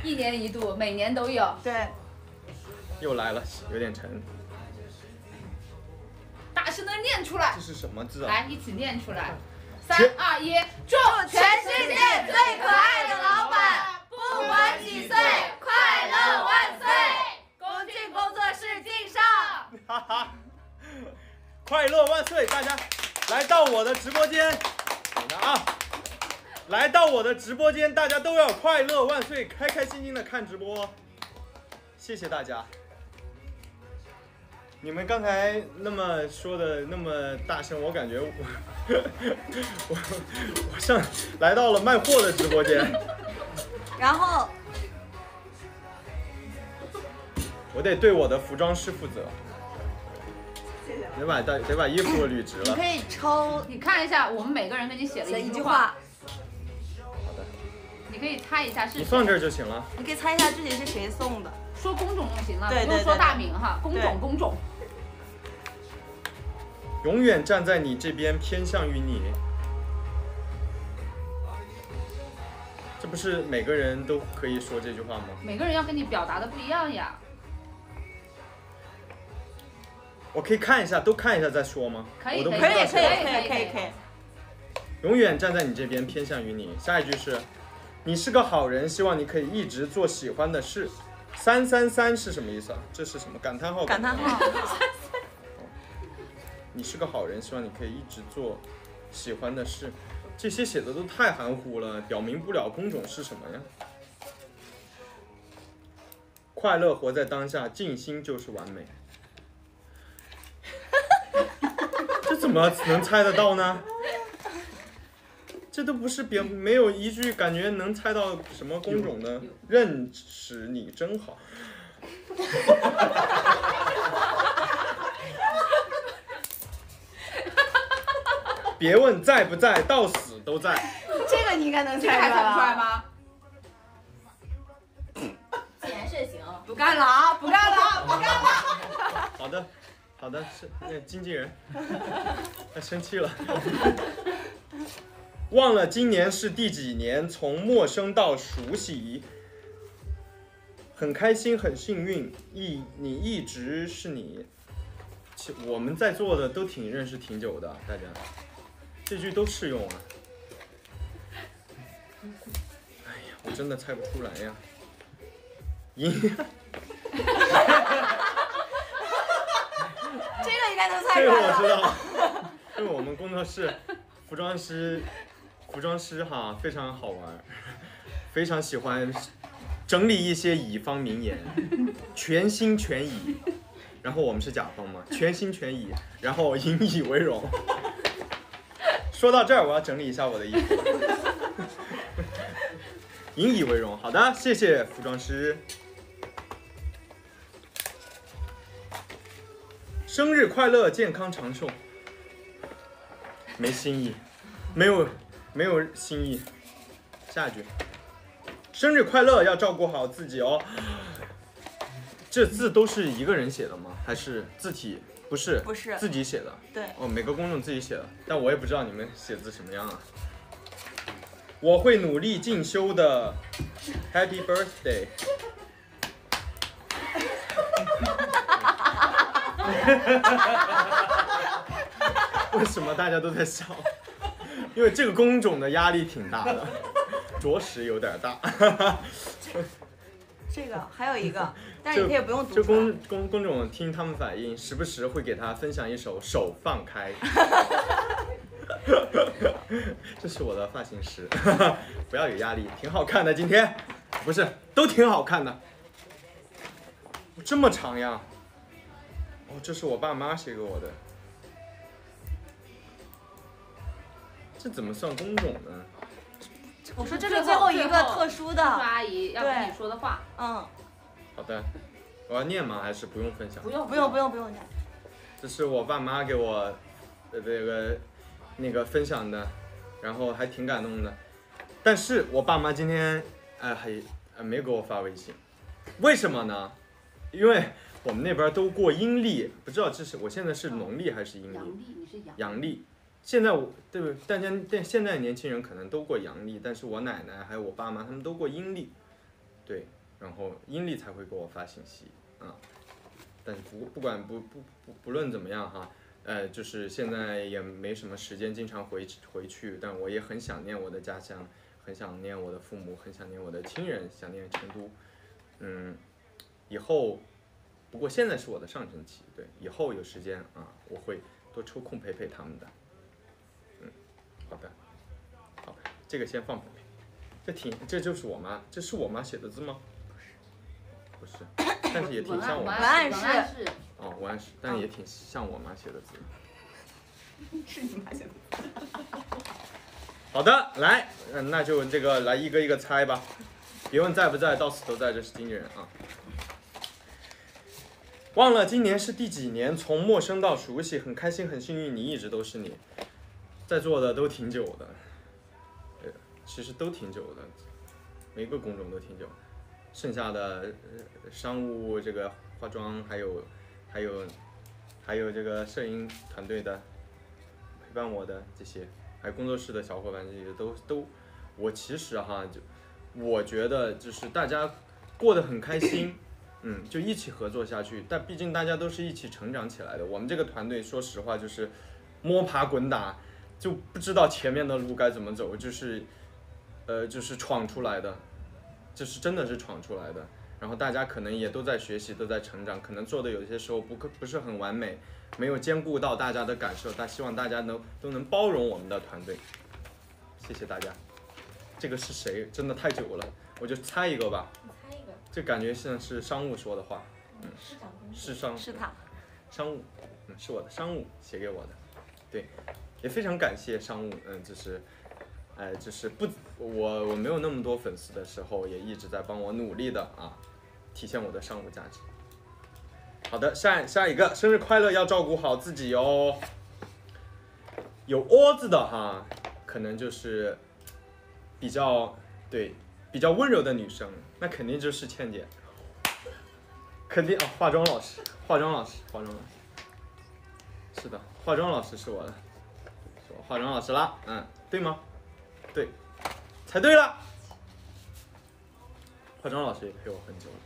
一年一度，每年都有。对，又来了，有点沉。大声的念出来这，是什么字啊？来，一起念出来。三全二一，祝全世界最可爱的老板，不管几岁，快乐万岁！恭敬工作室敬上。哈哈，快乐万岁！大家来到我的直播间，等着啊！来到我的直播间，大家都要快乐万岁，开开心心的看直播。谢谢大家。你们刚才那么说的那么大声，我感觉我 我我上来到了卖货的直播间。然后我得对我的服装师负责，得把得得把衣服捋直了你可。以抽你看一下，我们每个人给你写了一句句话，好的，你可以猜一下是谁。你放这儿就行了。你可以猜一下具体是谁送的。说工种就行了，对不用说大名哈，工对种工种。永远站在你这边，偏向于你。这不是每个人都可以说这句话吗？每个人要跟你表达的不一样呀。我可以看一下，都看一下再说吗？可以可以可以可以可可以可以以可以可以。永远站在你这边，偏向于你。下一句是，你是个好人，希望你可以一直做喜欢的事。三三三是什么意思啊？这是什么感叹号？感叹号。你是个好人，希望你可以一直做喜欢的事。这些写的都太含糊了，表明不了工种是什么呀？快乐活在当下，静心就是完美。这怎么能猜得到呢？这都不是别，没有一句感觉能猜到什么工种的。认识你真好。别问在不在，到死都在。这个你应该能猜出来看不出来吧？吗？自然是行。不干了啊！不干了啊！不干了。好的，好的，是那经纪人，他生气了。忘了今年是第几年，从陌生到熟悉，很开心，很幸运，一你一直是你。其我们在座的都挺认识挺久的，大家，这句都适用啊。哎呀，我真的猜不出来呀。银。这个应该能猜出来吧？我知道，因为我们工作室服装师，服装师哈非常好玩，非常喜欢整理一些乙方名言，全心全意。然后我们是甲方嘛，全心全意，然后引以为荣。说到这儿，我要整理一下我的衣服，引以为荣。好的，谢谢服装师。生日快乐，健康长寿。没新意，没有没有新意。下一句，生日快乐，要照顾好自己哦。这字都是一个人写的吗？还是字体？不是，不是自己写的。对，哦，每个公众自己写的，但我也不知道你们写字什么样啊。我会努力进修的，Happy Birthday。为什么大家都在笑？因为这个工种的压力挺大的，着实有点大。这个还有一个，但是你可以不用读这出来。公公公众听他们反应，时不时会给他分享一首《手放开》。这是我的发型师，不要有压力，挺好看的。今天不是都挺好看的，这么长呀？哦，这是我爸妈写给我的，这怎么算工种呢？我说这是最后一个特殊叔叔的，阿姨要跟你说的话，嗯，好的，我要念吗？还是不用分享？不用不用不用不用念。这是我爸妈给我的这个那个分享的，然后还挺感动的。但是我爸妈今天哎还呃没给我发微信，为什么呢？因为我们那边都过阴历，不知道这是我现在是农历还是阴历？阳历，你是阳阳历。现在我对不对？大家但现在年轻人可能都过阳历，但是我奶奶还有我爸妈他们都过阴历，对，然后阴历才会给我发信息啊。但不不管不不不不论怎么样哈，呃，就是现在也没什么时间经常回回去，但我也很想念我的家乡，很想念我的父母，很想念我的亲人，想念成都。嗯，以后，不过现在是我的上升期，对，以后有时间啊，我会多抽空陪陪他们的。嗯，好的，好，这个先放旁边。这挺，这就是我妈，这是我妈写的字吗？不是，不是但是也挺像我妈。案文案文案是哦，文案是，但也挺像我妈写的字。是你妈写的。好的，来，嗯，那就这个来一个一个猜吧，别问在不在，到死都在，这是经纪人啊。忘了今年是第几年，从陌生到熟悉，很开心，很幸运，你一直都是你，在座的都挺久的，呃，其实都挺久的，每个工种都挺久，剩下的呃商务这个化妆，还有还有还有这个摄影团队的陪伴我的这些，还有工作室的小伙伴，这些都都，我其实哈就我觉得就是大家过得很开心。嗯，就一起合作下去。但毕竟大家都是一起成长起来的。我们这个团队，说实话就是摸爬滚打，就不知道前面的路该怎么走，就是呃，就是闯出来的，就是真的是闯出来的。然后大家可能也都在学习，都在成长，可能做的有些时候不可不是很完美，没有兼顾到大家的感受。但希望大家能都能包容我们的团队。谢谢大家。这个是谁？真的太久了，我就猜一个吧。你猜一个，这感觉像是商务说的话，市长公司是商是他，商务，嗯，是我的商务写给我的，对，也非常感谢商务，嗯，就是，哎，就是不，我我没有那么多粉丝的时候，也一直在帮我努力的啊，体现我的商务价值。好的，下下一个，生日快乐，要照顾好自己哦。有窝子的哈，可能就是比较对比较温柔的女生，那肯定就是倩姐。肯定啊，化妆老师，化妆老师，化妆老师，是的，化妆老师是我的，化妆老师啦，嗯，对吗？对，猜对了。化妆老师也陪我很久了，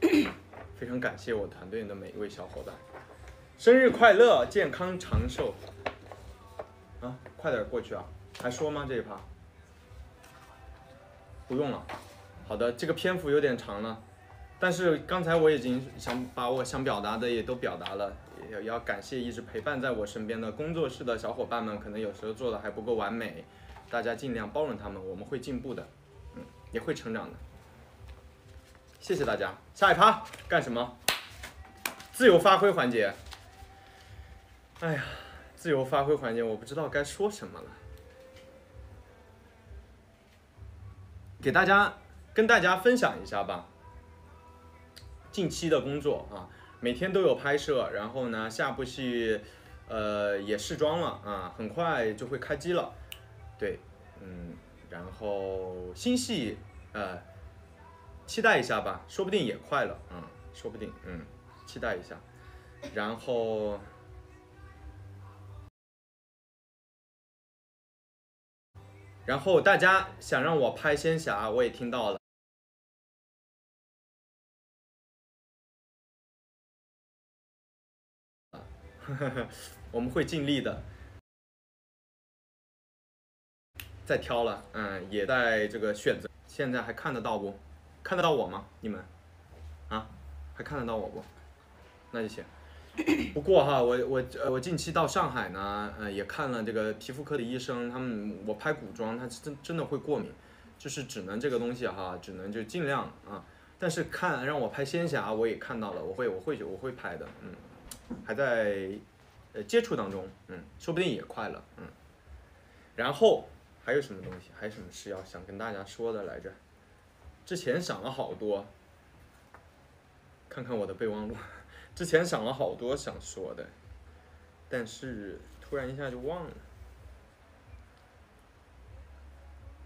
对，非常感谢我团队的每一位小伙伴，生日快乐，健康长寿。啊，快点过去啊，还说吗这一趴？不用了。好的，这个篇幅有点长了，但是刚才我已经想把我想表达的也都表达了，也要感谢一直陪伴在我身边的工作室的小伙伴们，可能有时候做的还不够完美，大家尽量包容他们，我们会进步的，嗯，也会成长的。谢谢大家，下一趴干什么？自由发挥环节。哎呀，自由发挥环节，我不知道该说什么了，给大家。跟大家分享一下吧，近期的工作啊，每天都有拍摄，然后呢，下部戏，呃，也试妆了啊，很快就会开机了，对，嗯，然后新戏，呃，期待一下吧，说不定也快了，嗯，说不定，嗯，期待一下，然后。然后大家想让我拍仙侠，我也听到了。我们会尽力的。再挑了，嗯，也在这个选择。现在还看得到不？看得到我吗？你们？啊？还看得到我不？那就行。不过哈，我我呃我近期到上海呢，呃也看了这个皮肤科的医生，他们我拍古装，他真真的会过敏，就是只能这个东西哈，只能就尽量啊。但是看让我拍仙侠，我也看到了，我会我会我会拍的，嗯。还在呃接触当中，嗯，说不定也快了，嗯。然后还有什么东西？还有什么事要想跟大家说的来着？之前想了好多，看看我的备忘录，之前想了好多想说的，但是突然一下就忘了。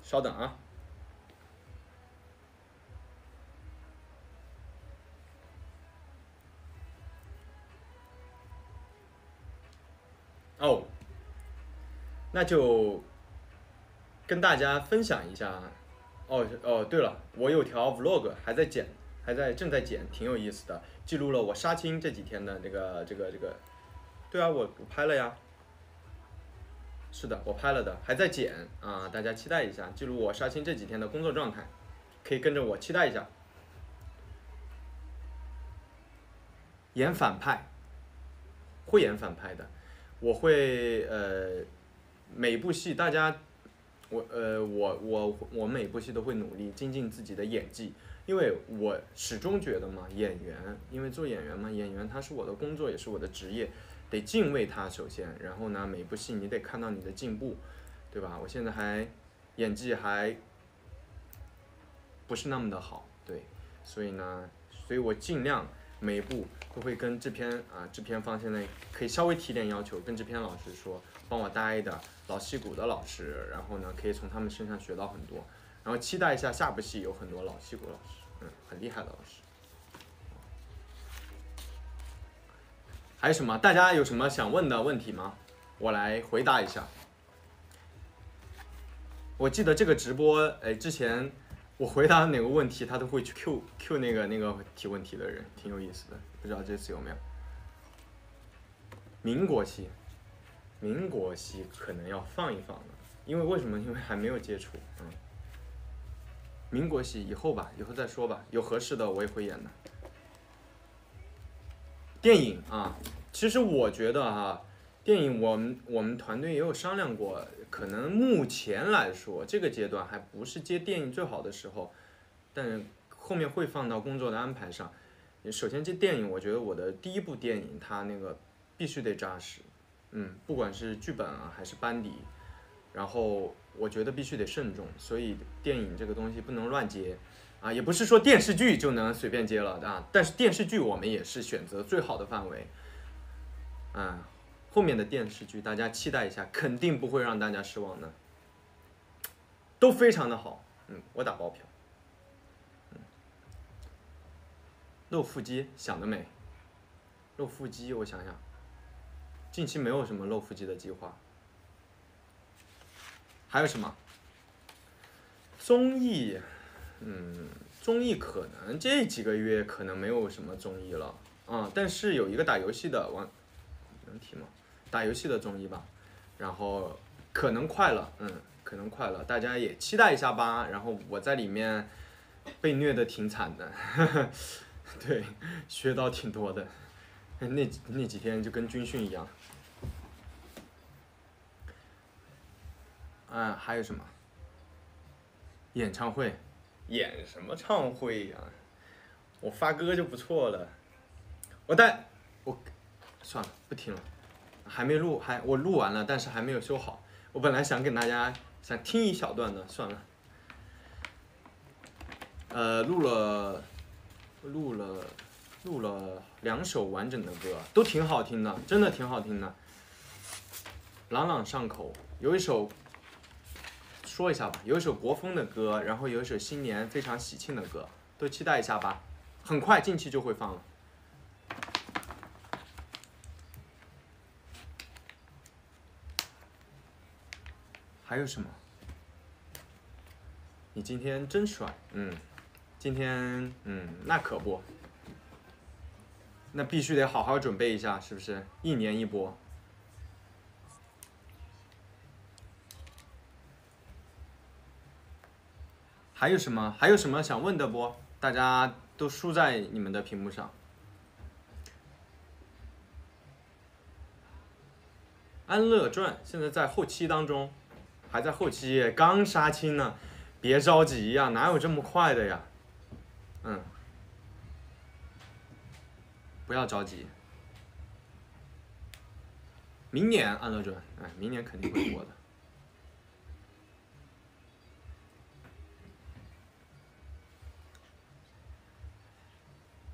稍等啊。哦，那就跟大家分享一下。哦哦，对了，我有条 vlog 还在剪，还在正在剪，挺有意思的，记录了我杀青这几天的这个这个这个。对啊，我我拍了呀。是的，我拍了的，还在剪啊，大家期待一下，记录我杀青这几天的工作状态，可以跟着我期待一下。演反派，会演反派的。我会呃，每部戏大家，我呃我我我每部戏都会努力精进自己的演技，因为我始终觉得嘛，演员，因为做演员嘛，演员他是我的工作，也是我的职业，得敬畏他首先，然后呢，每部戏你得看到你的进步，对吧？我现在还演技还不是那么的好，对，所以呢，所以我尽量每一步都会跟制片啊制片方现在可以稍微提点要求，跟制片老师说，帮我带一点老戏骨的老师，然后呢可以从他们身上学到很多，然后期待一下下部戏有很多老戏骨老师，嗯，很厉害的老师。还有什么？大家有什么想问的问题吗？我来回答一下。我记得这个直播，哎，之前我回答哪个问题，他都会去 Q Q 那个那个提问题的人，挺有意思的。不知道这次有没有？民国戏，民国戏可能要放一放了，因为为什么？因为还没有接触，嗯。民国戏以后吧，以后再说吧，有合适的我也会演的。电影啊，其实我觉得哈、电影我们我们团队也有商量过，可能目前来说这个阶段还不是接电影最好的时候，但是后面会放到工作的安排上。首先接电影，我觉得我的第一部电影它那个必须得扎实，嗯，不管是剧本啊还是班底，然后我觉得必须得慎重，所以电影这个东西不能乱接。啊，也不是说电视剧就能随便接了啊，但是电视剧我们也是选择最好的范围。啊，后面的电视剧大家期待一下，肯定不会让大家失望的，都非常的好，嗯，我打包票。嗯，露腹肌想得美，露腹肌我想想，近期没有什么露腹肌的计划，还有什么？综艺。嗯，综艺可能这几个月可能没有什么综艺了啊、但是有一个打游戏的玩，能提吗？打游戏的综艺吧，然后可能快了，嗯，可能快了，大家也期待一下吧。然后我在里面被虐的挺惨的，对，学到挺多的，那那几天就跟军训一样。嗯，还有什么？演唱会。演什么唱会呀、我发歌就不错了。我带我算了，不听了，还没录，还我录完了，但是还没有修好。我本来想给大家想听一小段的，算了。呃，录了，录了，录了两首完整的歌，都挺好听的，真的挺好听的，朗朗上口。有一首。说一下吧，有一首国风的歌，然后有一首新年非常喜庆的歌，都期待一下吧。很快近期就会放了。还有什么？你今天真帅，嗯，今天嗯那可不，那必须得好好准备一下，是不是？一年一波。还有什么？还有什么想问的不？大家都输在你们的屏幕上。《安乐传》现在在后期当中，还在后期，刚杀青呢，别着急呀，哪有这么快的呀？嗯，不要着急。明年《安乐传》，哎，明年肯定会播的。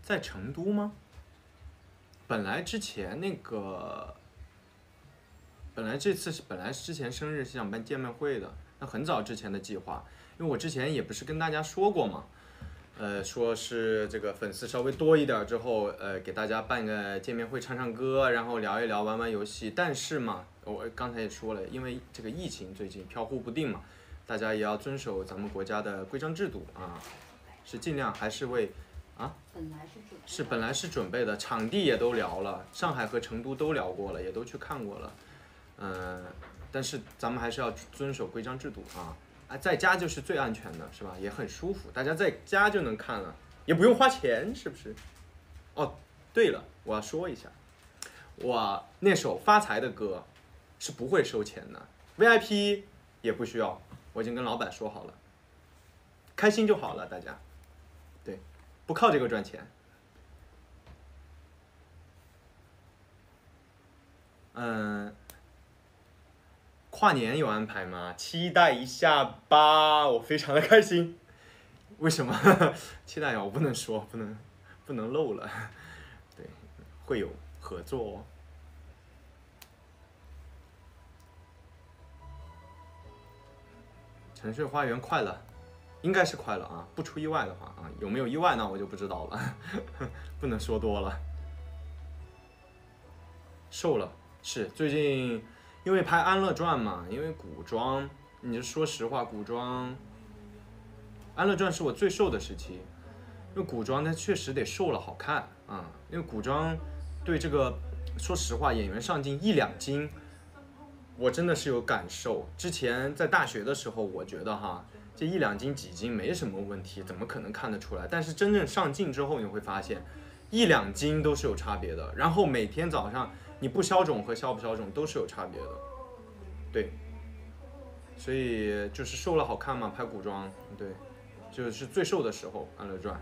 在成都吗？本来之前那个，本来这次是本来之前生日是想办见面会的，那很早之前的计划，因为我之前也不是跟大家说过嘛，呃，说是这个粉丝稍微多一点之后，呃，给大家办个见面会，唱唱歌，然后聊一聊，玩玩游戏。但是嘛，我刚才也说了，因为这个疫情最近飘忽不定嘛，大家也要遵守咱们国家的规章制度啊，是尽量还是为。本来是准备是本来是准备的，场地也都聊了，上海和成都都聊过了，也都去看过了，嗯、但是咱们还是要遵守规章制度啊，啊，在家就是最安全的，是吧？也很舒服，大家在家就能看了，也不用花钱，是不是？哦，对了，我要说一下，我那首发财的歌是不会收钱的，VIP 也不需要，我已经跟老板说好了，开心就好了，大家。对不靠这个赚钱。嗯，跨年有安排吗？期待一下吧，我非常的开心。为什么？期待呀，我不能说，不能，不能漏了。对，会有合作哦。沉睡花园快了，应该是快了啊，不出意外的话啊，有没有意外呢？我就不知道了，不能说多了。瘦了，是最近因为拍《安乐传》嘛，因为古装，你就说实话，古装，《安乐传》是我最瘦的时期，因为古装它确实得瘦了好看啊、因为古装对这个，说实话，演员上镜一两斤。我真的是有感受。之前在大学的时候，我觉得哈，这一两斤几斤没什么问题，怎么可能看得出来？但是真正上镜之后，你会发现，一两斤都是有差别的。然后每天早上你不消肿和消不消肿都是有差别的，对。所以就是瘦了好看嘛，拍古装，对，就是最瘦的时候，《安乐传》。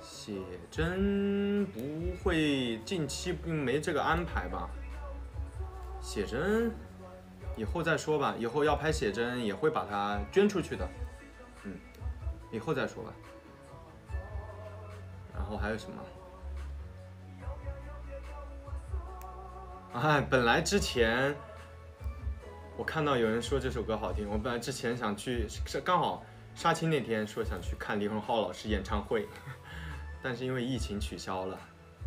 写真不会近期没这个安排吧？写真以后再说吧，以后要拍写真也会把它捐出去的，以后再说吧。然后还有什么？哎，本来之前我看到有人说这首歌好听，我本来之前想去，是刚好杀青那天说想去看李荣浩老师演唱会。但是因为疫情取消了，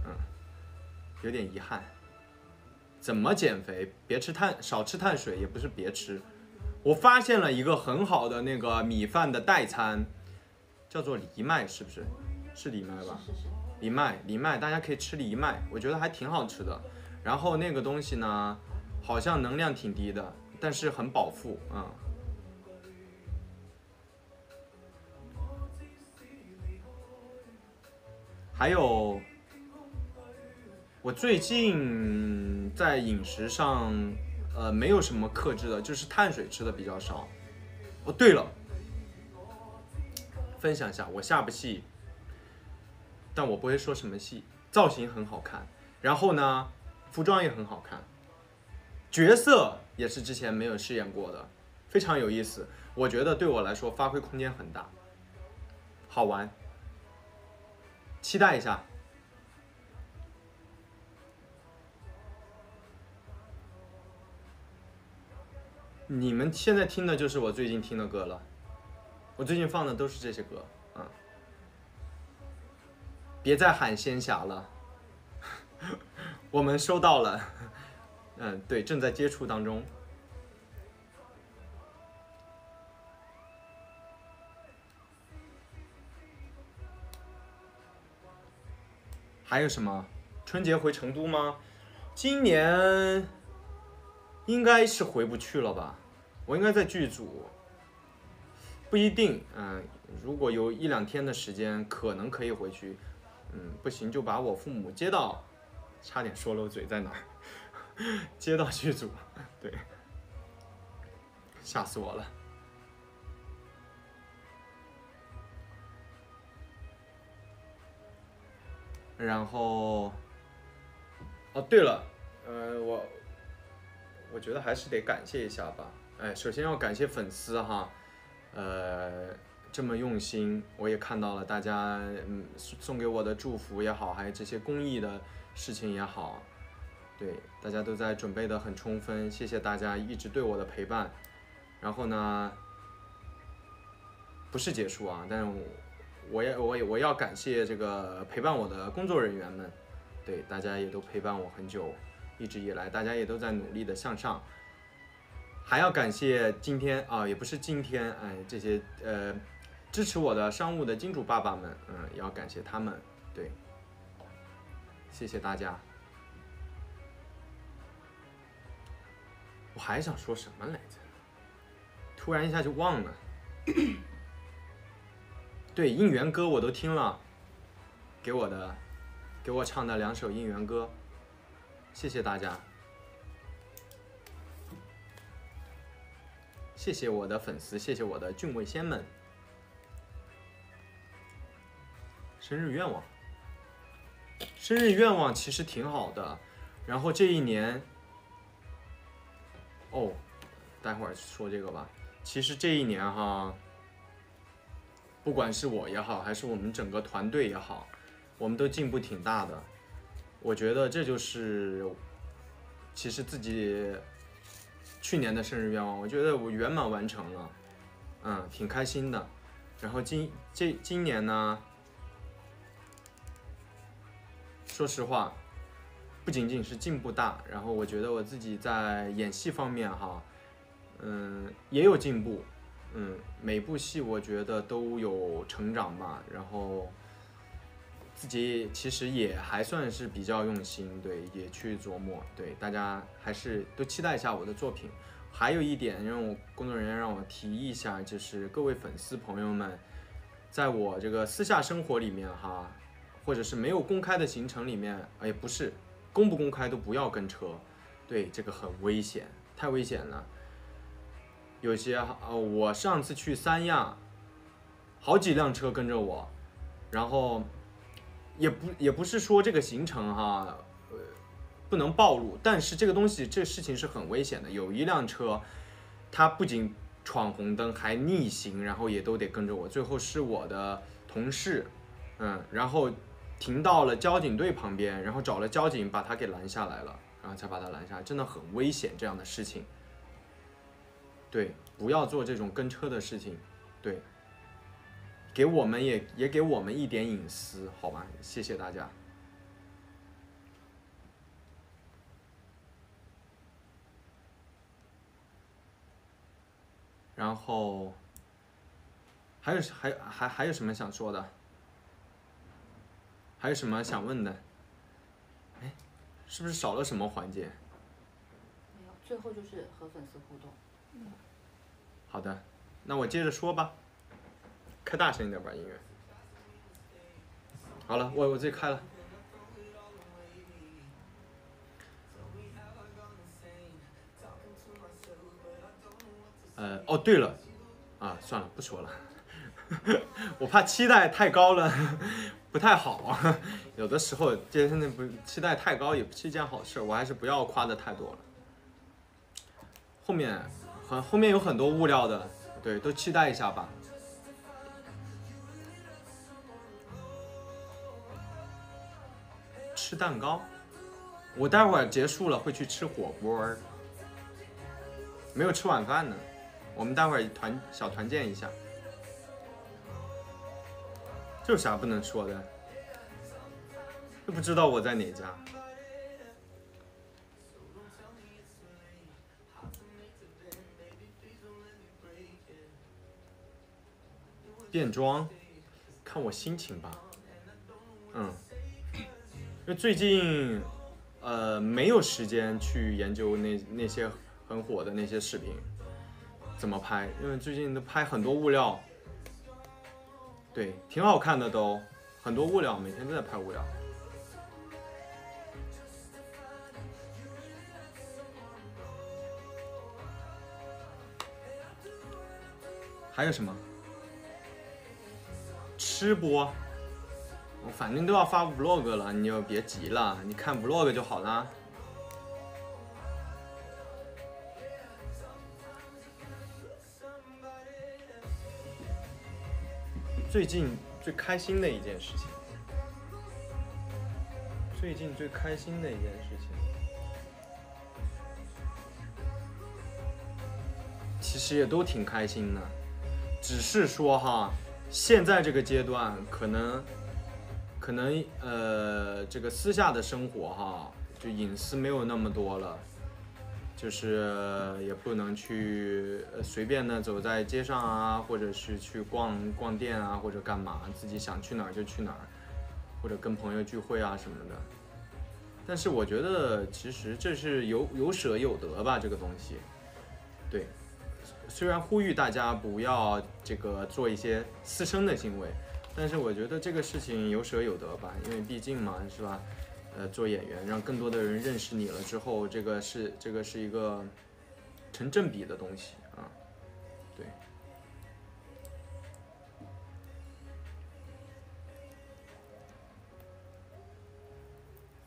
嗯，有点遗憾。怎么减肥？别吃碳，少吃碳水，也不是别吃。我发现了一个很好的那个米饭的代餐，叫做藜麦，是不是？是藜麦吧？藜麦，藜麦，大家可以吃藜麦，我觉得还挺好吃的。然后那个东西呢，好像能量挺低的，但是很饱腹，嗯。还有，我最近在饮食上，呃，没有什么克制的，就是碳水吃的比较少。哦，对了，分享一下，我下部戏，但我不会说什么戏，造型很好看，然后呢，服装也很好看，角色也是之前没有饰演过的，非常有意思。我觉得对我来说发挥空间很大，好玩。期待一下。你们现在听的就是我最近听的歌了，我最近放的都是这些歌，啊。别再喊仙侠了，我们收到了，嗯，对，正在接触当中。还有什么？春节回成都吗？今年应该是回不去了吧？我应该在剧组，不一定。嗯，如果有一两天的时间，可能可以回去。嗯，不行就把我父母接到，差点说漏嘴在哪儿？接到剧组，对，吓死我了。然后，哦对了，呃，我我觉得还是得感谢一下吧。哎，首先要感谢粉丝哈，呃，这么用心，我也看到了大家嗯送给我的祝福也好，还有这些公益的事情也好，对，大家都在准备的很充分，谢谢大家一直对我的陪伴。然后呢，不是结束啊，但是我。我也我也我要感谢这个陪伴我的工作人员们，对大家也都陪伴我很久，一直以来大家也都在努力的向上。还要感谢今天啊，也不是今天，哎，这些呃支持我的商务的金主爸爸们，嗯，也要感谢他们，对，谢谢大家。我还想说什么来着，突然一下就忘了。对应援歌我都听了，给我的，给我唱的两首应援歌，谢谢大家，谢谢我的粉丝，谢谢我的俊味仙们，生日愿望，生日愿望其实挺好的，然后这一年，哦，待会儿说这个吧。其实这一年哈，不管是我也好，还是我们整个团队也好，我们都进步挺大的。我觉得这就是，其实自己去年的生日愿望，我觉得我圆满完成了，嗯，挺开心的。然后今这今年呢，说实话，不仅仅是进步大，然后我觉得我自己在演戏方面哈，嗯，也有进步，嗯，每部戏我觉得都有成长吧，然后自己其实也还算是比较用心，对，也去琢磨，对，大家还是都期待一下我的作品。还有一点让我工作人员让我提一下，就是各位粉丝朋友们，在我这个私下生活里面哈，或者是没有公开的行程里面，哎，不是公不公开都不要跟车，对，这个很危险，太危险了。有些呃，我上次去三亚，好几辆车跟着我，然后也不也不是说这个行程哈，呃，不能暴露，但是这个东西这事情是很危险的。有一辆车，它不仅闯红灯，还逆行，然后也都得跟着我。最后是我的同事，嗯，然后停到了交警队旁边，然后找了交警把他给拦下来了，然后才把他拦下，真的很危险这样的事情。对，不要做这种跟车的事情，对，给我们也也给我们一点隐私，好吧？谢谢大家。然后还有还还还有什么想说的？还有什么想问的？哎，是不是少了什么环节？没有，最后就是和粉丝互动。好的，那我接着说吧，开大声一点吧，音乐。好了，我我自己开了。呃，哦，对了，啊，算了，不说了，我怕期待太高了，不太好。有的时候，这真的不期待太高也不是一件好事，我还是不要夸的太多了。后面很后面有很多物料的，对，都期待一下吧。吃蛋糕，我待会儿结束了会去吃火锅，没有吃晚饭呢。我们待会儿团小团建一下。这有啥不能说的？又不知道我在哪家。变装，看我心情吧。嗯，因为最近呃没有时间去研究那那些很火的那些视频怎么拍，因为最近都拍很多物料，对，挺好看的都，很多物料，每天都在拍物料。还有什么？吃播，我反正都要发 vlog 了，你就别急了，你看 vlog 就好啦。最近最开心的一件事情，最近最开心的一件事情，其实也都挺开心的，只是说哈。现在这个阶段，可能，可能呃，这个私下的生活哈，就隐私没有那么多了，就是也不能去随便的走在街上啊，或者是去逛逛店啊，或者干嘛，自己想去哪儿就去哪儿，或者跟朋友聚会啊什么的。但是我觉得，其实这是有有舍有得吧，这个东西，对。虽然呼吁大家不要这个做一些私生的行为，但是我觉得这个事情有舍有得吧，因为毕竟嘛，是吧？呃，做演员，让更多的人认识你了之后，这个是这个是一个成正比的东西啊，对。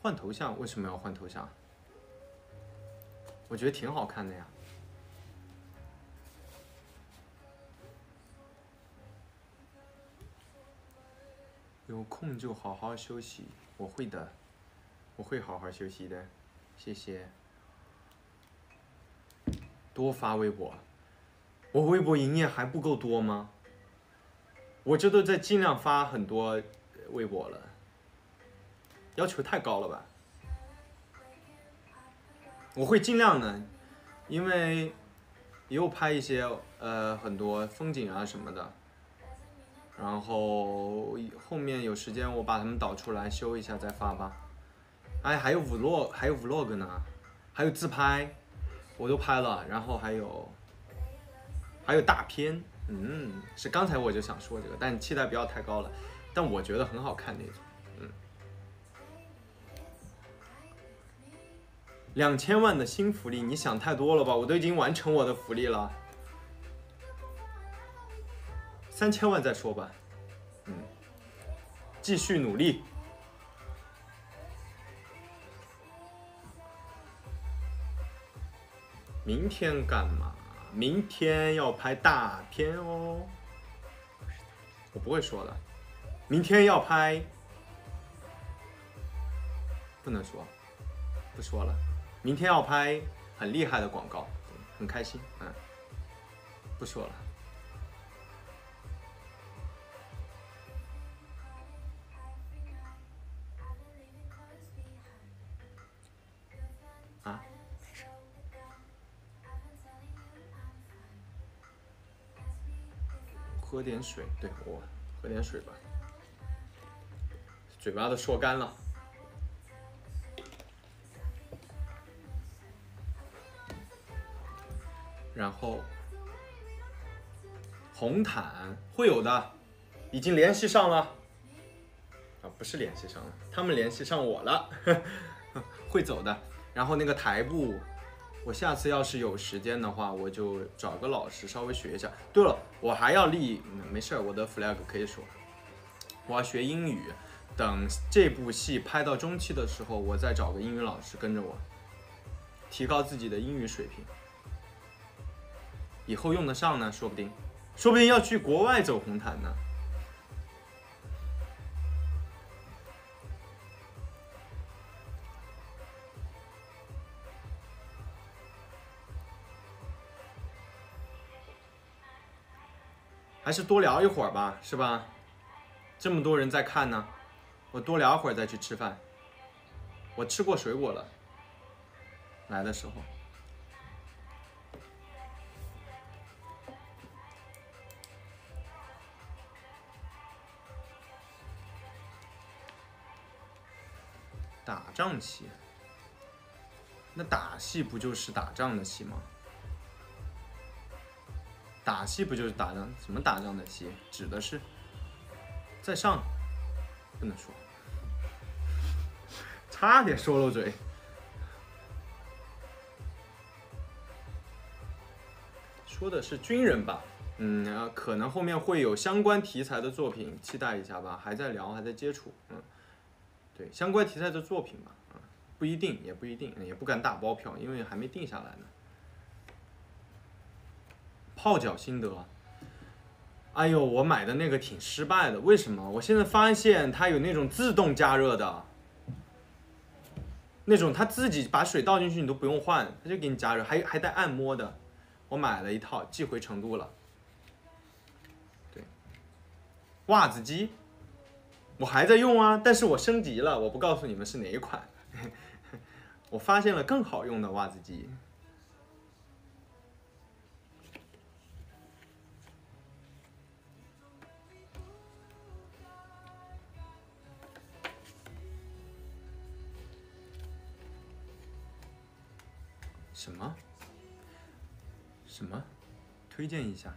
换头像为什么要换头像？我觉得挺好看的呀。有空就好好休息，我会的，我会好好休息的，谢谢。多发微博，我微博营业还不够多吗？我这都在尽量发很多微博了，要求太高了吧？我会尽量的，因为又拍一些呃很多风景啊什么的，然后后面有时间我把它们导出来修一下再发吧。哎，还有 vlog，还有 vlog 呢，还有自拍，我都拍了，然后还有还有大片，嗯，是刚才我就想说这个，但期待不要太高了，但我觉得很好看那种。嗯。两千万的新福利，你想太多了吧？我都已经完成我的福利了，三千万再说吧。嗯，继续努力。明天干嘛？明天要拍大片哦。我不会说的，明天要拍，不能说，不说了。明天要拍很厉害的广告，很开心，嗯，不说了。喝点水，对我喝点水吧，嘴巴都说干了。然后，红毯会有的，已经联系上了。啊，不是联系上了，他们联系上我了，会走的。然后那个台步，我下次要是有时间的话，我就找个老师稍微学一下。对了，我还要立，没事儿，我的 flag 可以说，我要学英语。等这部戏拍到中期的时候，我再找个英语老师跟着我，提高自己的英语水平。以后用得上呢，说不定，说不定要去国外走红毯呢。还是多聊一会儿吧，是吧？这么多人在看呢，我多聊会儿再去吃饭。我吃过水果了，来的时候。打仗戏，那打戏不就是打仗的戏吗？打戏不就是打仗？什么打仗的戏？指的是在上，不能说，差点说漏嘴。说的是军人吧？嗯，可能后面会有相关题材的作品，期待一下吧。还在聊，还在接触，嗯。对相关题材的作品吧，嗯，不一定，也不一定，也不敢打包票，因为还没定下来呢。泡脚心得，哎呦，我买的那个挺失败的，为什么？我现在发现它有那种自动加热的，那种它自己把水倒进去，你都不用换，它就给你加热，还还带按摩的。我买了一套，寄回成都了。对，袜子机。我还在用啊，但是我升级了，我不告诉你们是哪一款。我发现了更好用的袜子机。什么？什么？推荐一下。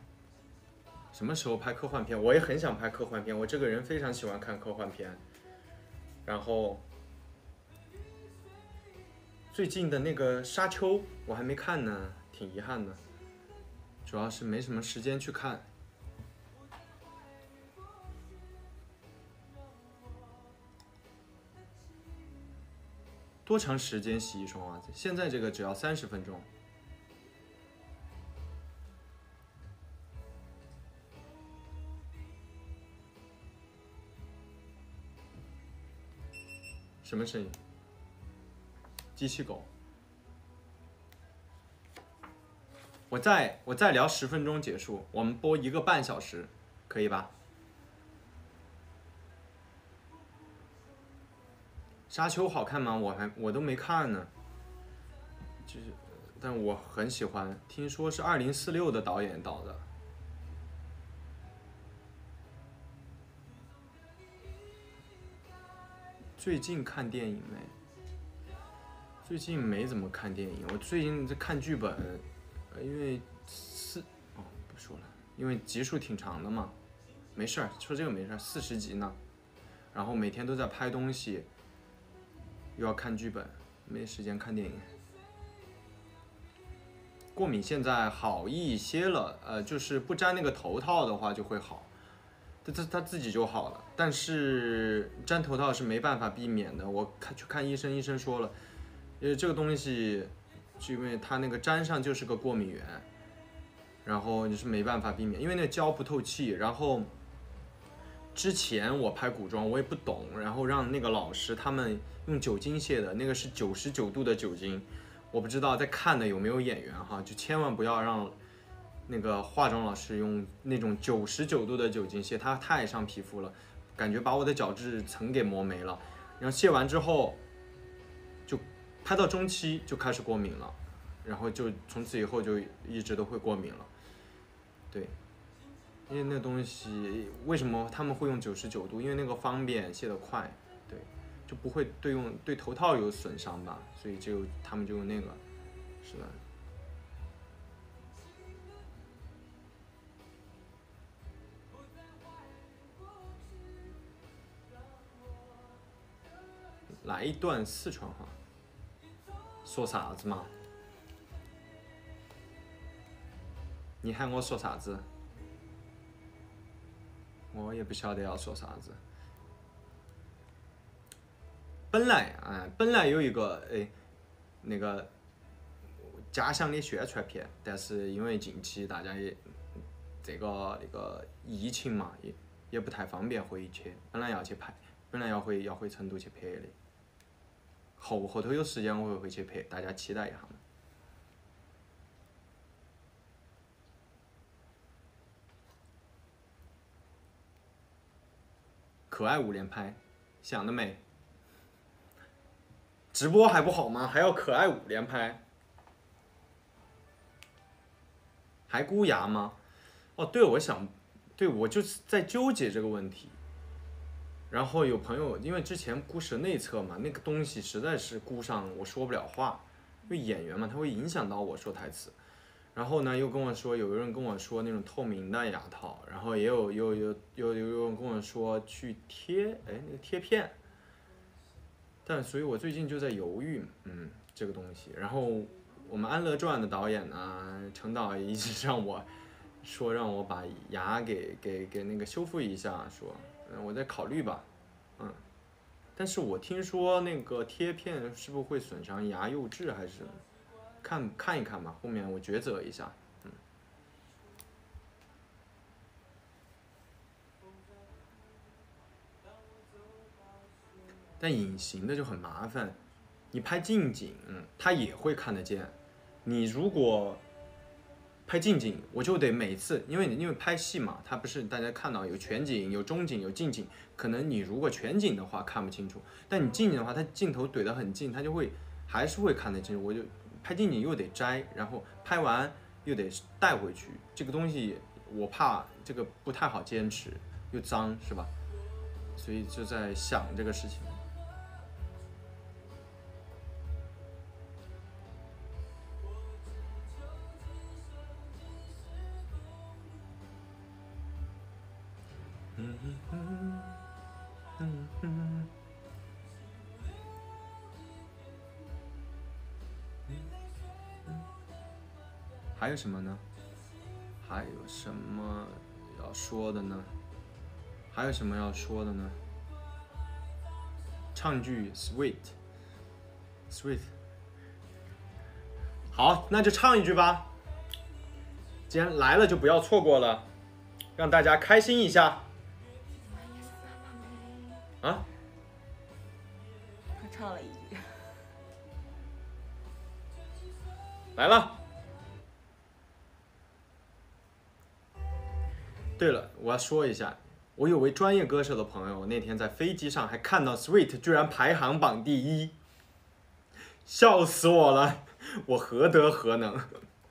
什么时候拍科幻片？我也很想拍科幻片。我这个人非常喜欢看科幻片。然后最近的那个《沙丘》我还没看呢，挺遗憾的。主要是没什么时间去看。多长时间洗一双袜子？现在这个只要三十分钟。什么声音？机器狗。我再我再聊十分钟结束，我们播一个半小时，可以吧？沙丘好看吗？我还我都没看呢。就是，但我很喜欢，听说是二零四六的导演导的。最近看电影没？最近没怎么看电影，我最近在看剧本，呃因为四哦不说了，因为集数挺长的嘛，没事儿，说这个没事儿，四十集呢，然后每天都在拍东西，又要看剧本，没时间看电影。过敏现在好一些了，呃，就是不粘那个头套的话就会好，它它它自己就好了。但是粘头套是没办法避免的，我看去看医生，医生说了，因为这个东西，是因为它那个粘上就是个过敏源，然后你是没办法避免，因为那胶不透气。然后之前我拍古装我也不懂，然后让那个老师他们用酒精卸的，那个是九十九度的酒精。我不知道在看的有没有演员哈，就千万不要让那个化妆老师用那种九十九度的酒精卸，它太伤皮肤了，感觉把我的角质层给磨没了。然后卸完之后，就拍到中期就开始过敏了，然后就从此以后就一直都会过敏了。对，因为那东西为什么他们会用九十九度？因为那个方便卸得快，对。就不会对用对头套有损伤吧，所以就他们就用那个，是的。来一段四川话，说啥子嘛？你喊我说啥子？我也不晓得要说啥子。本来啊，本来有一个哎，那个家乡的宣传片，但是因为近期大家也这个那个疫情嘛，也也不太方便回去。本来要去拍，本来要回要回成都去拍的。后后头有时间我会回去拍，大家期待一下嘛。可爱五连拍，想得美！直播还不好吗？还要可爱五连拍，还箍牙吗？哦，对，我想，对我就是在纠结这个问题。然后有朋友，因为之前箍舌内侧嘛，那个东西实在是箍上我说不了话，因为演员嘛，他会影响到我说台词。然后呢，又跟我说，有人跟我说那种透明的牙套，然后也有有又有有人跟我说去贴，哎，那个贴片。但所以，我最近就在犹豫，嗯，这个东西。然后我们《安乐传》的导演呢，陈导一直让我说让我把牙给给给那个修复一下，说，嗯，我在考虑吧，嗯。但是我听说那个贴片是不是会损伤牙釉质，还是看看一看吧，后面我抉择一下。嗯但隐形的就很麻烦，你拍近景，嗯，它也会看得见。你如果拍近景，我就得每次，因为因为拍戏嘛，它不是大家看到有全景、有中景、有近景，可能你如果全景的话看不清楚，但你近景的话，它镜头怼得很近，它就会还是会看得清楚。我就拍近景又得摘，然后拍完又得带回去，这个东西我怕这个不太好坚持，又脏是吧？所以就在想这个事情。还有什么呢？还有什么要说的呢？还有什么要说的呢？唱句 sweet，sweet。好，那就唱一句吧。既然来了，就不要错过了，让大家开心一下。啊？唱了一句。来了。对了，我要说一下，我有位专业歌手的朋友，那天在飞机上还看到 Sweet 居然排行榜第一，笑死我了，我何德何能？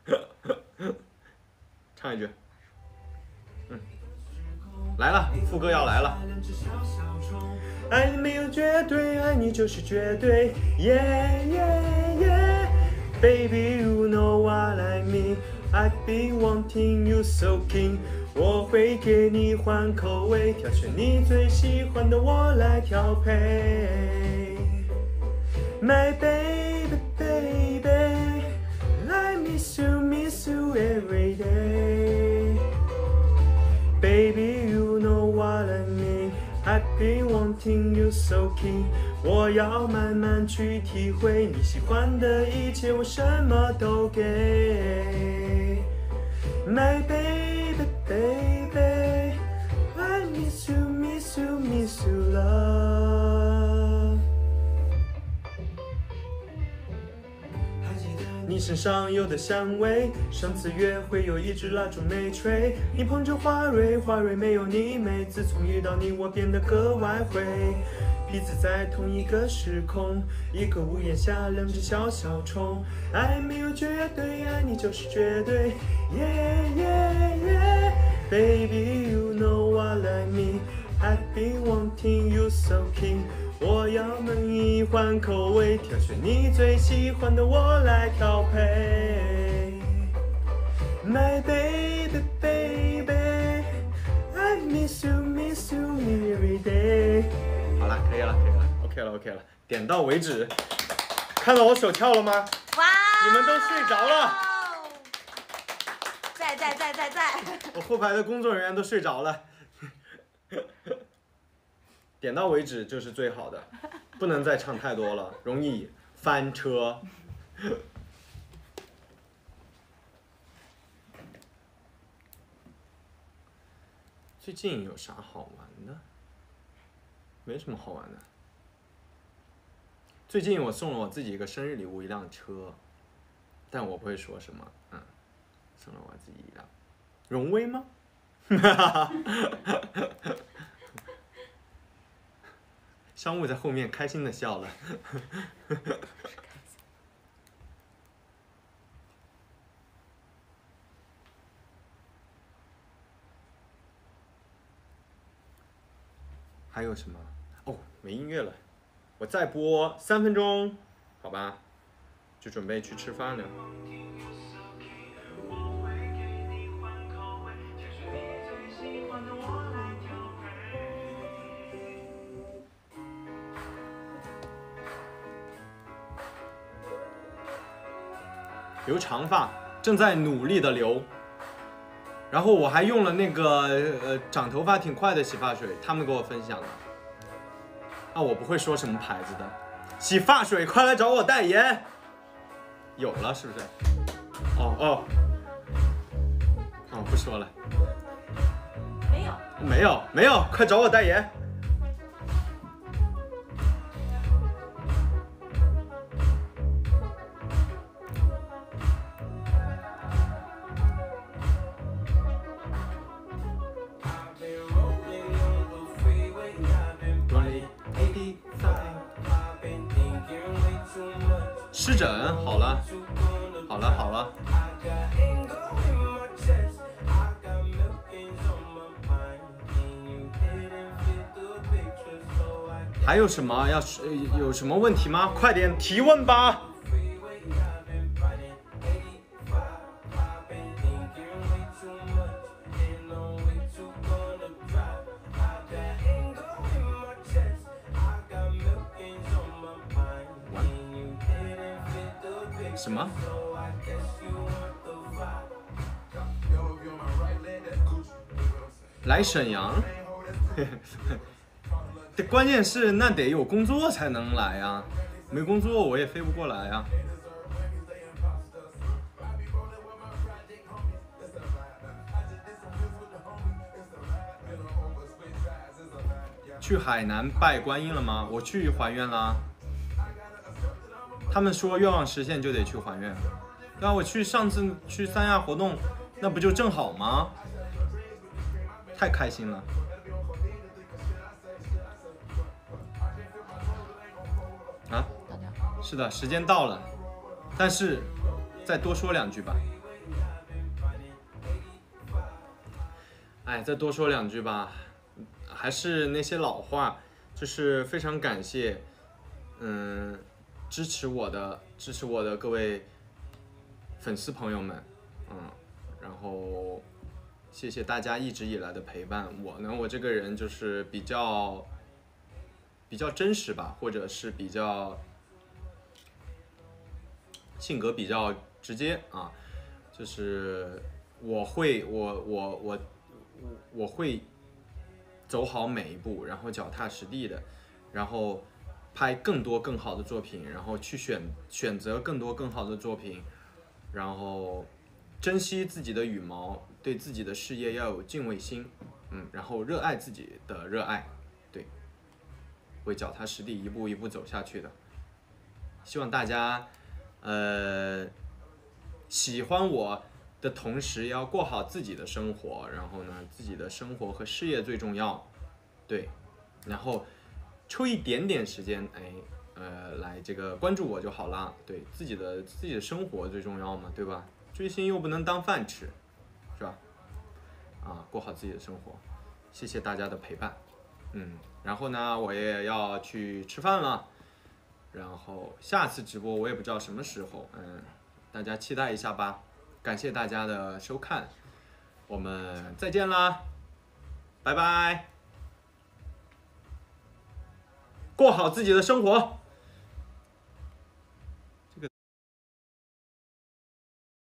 唱一句，嗯，来了，副歌要来了。爱你没有绝对，爱你就是绝对，Yeah Yeah Yeah，Baby you know what I mean，I've been wanting you so keen，我会给你换口味，挑选你最喜欢的，我来调配。My baby baby，I miss you miss you every day。Baby, you know what I mean. I've been wanting you so keen. 我要慢慢去体会你喜欢的一切，我什么都给。My baby, miss you, miss you, love. 你身上有的香味，上次约会有一支蜡烛没吹，你捧着花蕊，花蕊没有你美。自从遇到你，我变得格外会。彼此在同一个时空，一个屋檐下，两只小小虫。爱没有绝对，爱你就是绝对。Yeah yeah yeah, baby you know what I mean. I've been wanting you so keen. 我要满意换口味，挑选你最喜欢的，我来调配。My baby baby, I miss you miss you every day。好了，可以了，可以了，OK 了，OK 了，点到为止。看到我手跳了吗？哇！你们都睡着了。在在在在在。我后排的工作人员都睡着了。点到为止就是最好的，不能再唱太多了，容易翻车。最近有啥好玩的？没什么好玩的。最近我送了我自己一个生日礼物，一辆车，但我不会说什么，嗯，送了我自己一辆，荣威吗？哈哈哈商务在后面开心的笑了。还有什么？哦，没音乐了，我再播三分钟，好吧，就准备去吃饭了。留长发，正在努力的留。然后我还用了那个呃长头发挺快的洗发水，他们给我分享的。啊，我不会说什么牌子的，洗发水快来找我代言。有了是不是？哦哦，哦不说了。没有。没有没有，快找我代言。整好了，好了好了。还有什么要是有什么问题吗？快点提问吧。什么？来沈阳？这关键是那得有工作才能来呀，没工作我也飞不过来呀。去海南拜观音了吗？我去还愿啦。他们说愿望实现就得去还愿，对啊，我去上次去三亚活动，那不就正好吗？太开心了。啊，是的，时间到了，但是再多说两句吧。哎，再多说两句吧，还是那些老话，就是非常感谢，嗯，支持我的支持我的各位粉丝朋友们，嗯，然后谢谢大家一直以来的陪伴。我呢，我这个人就是比较比较真实吧，或者是比较性格比较直接啊，就是我会我我我我会走好每一步，然后脚踏实地的，然后拍更多更好的作品，然后去选选择更多更好的作品，然后珍惜自己的羽毛，对自己的事业要有敬畏心，嗯，然后热爱自己的热爱，对，会脚踏实地一步一步走下去的。希望大家，呃，喜欢我的同时，要过好自己的生活。然后呢，自己的生活和事业最重要，对。然后抽一点点时间，哎，呃，来这个关注我就好啦。对自己的自己的生活最重要嘛，对吧？追星又不能当饭吃，是吧？啊，过好自己的生活。谢谢大家的陪伴，嗯。然后呢，我也要去吃饭了。然后下次直播我也不知道什么时候，嗯，大家期待一下吧。感谢大家的收看，我们再见啦，拜拜，过好自己的生活。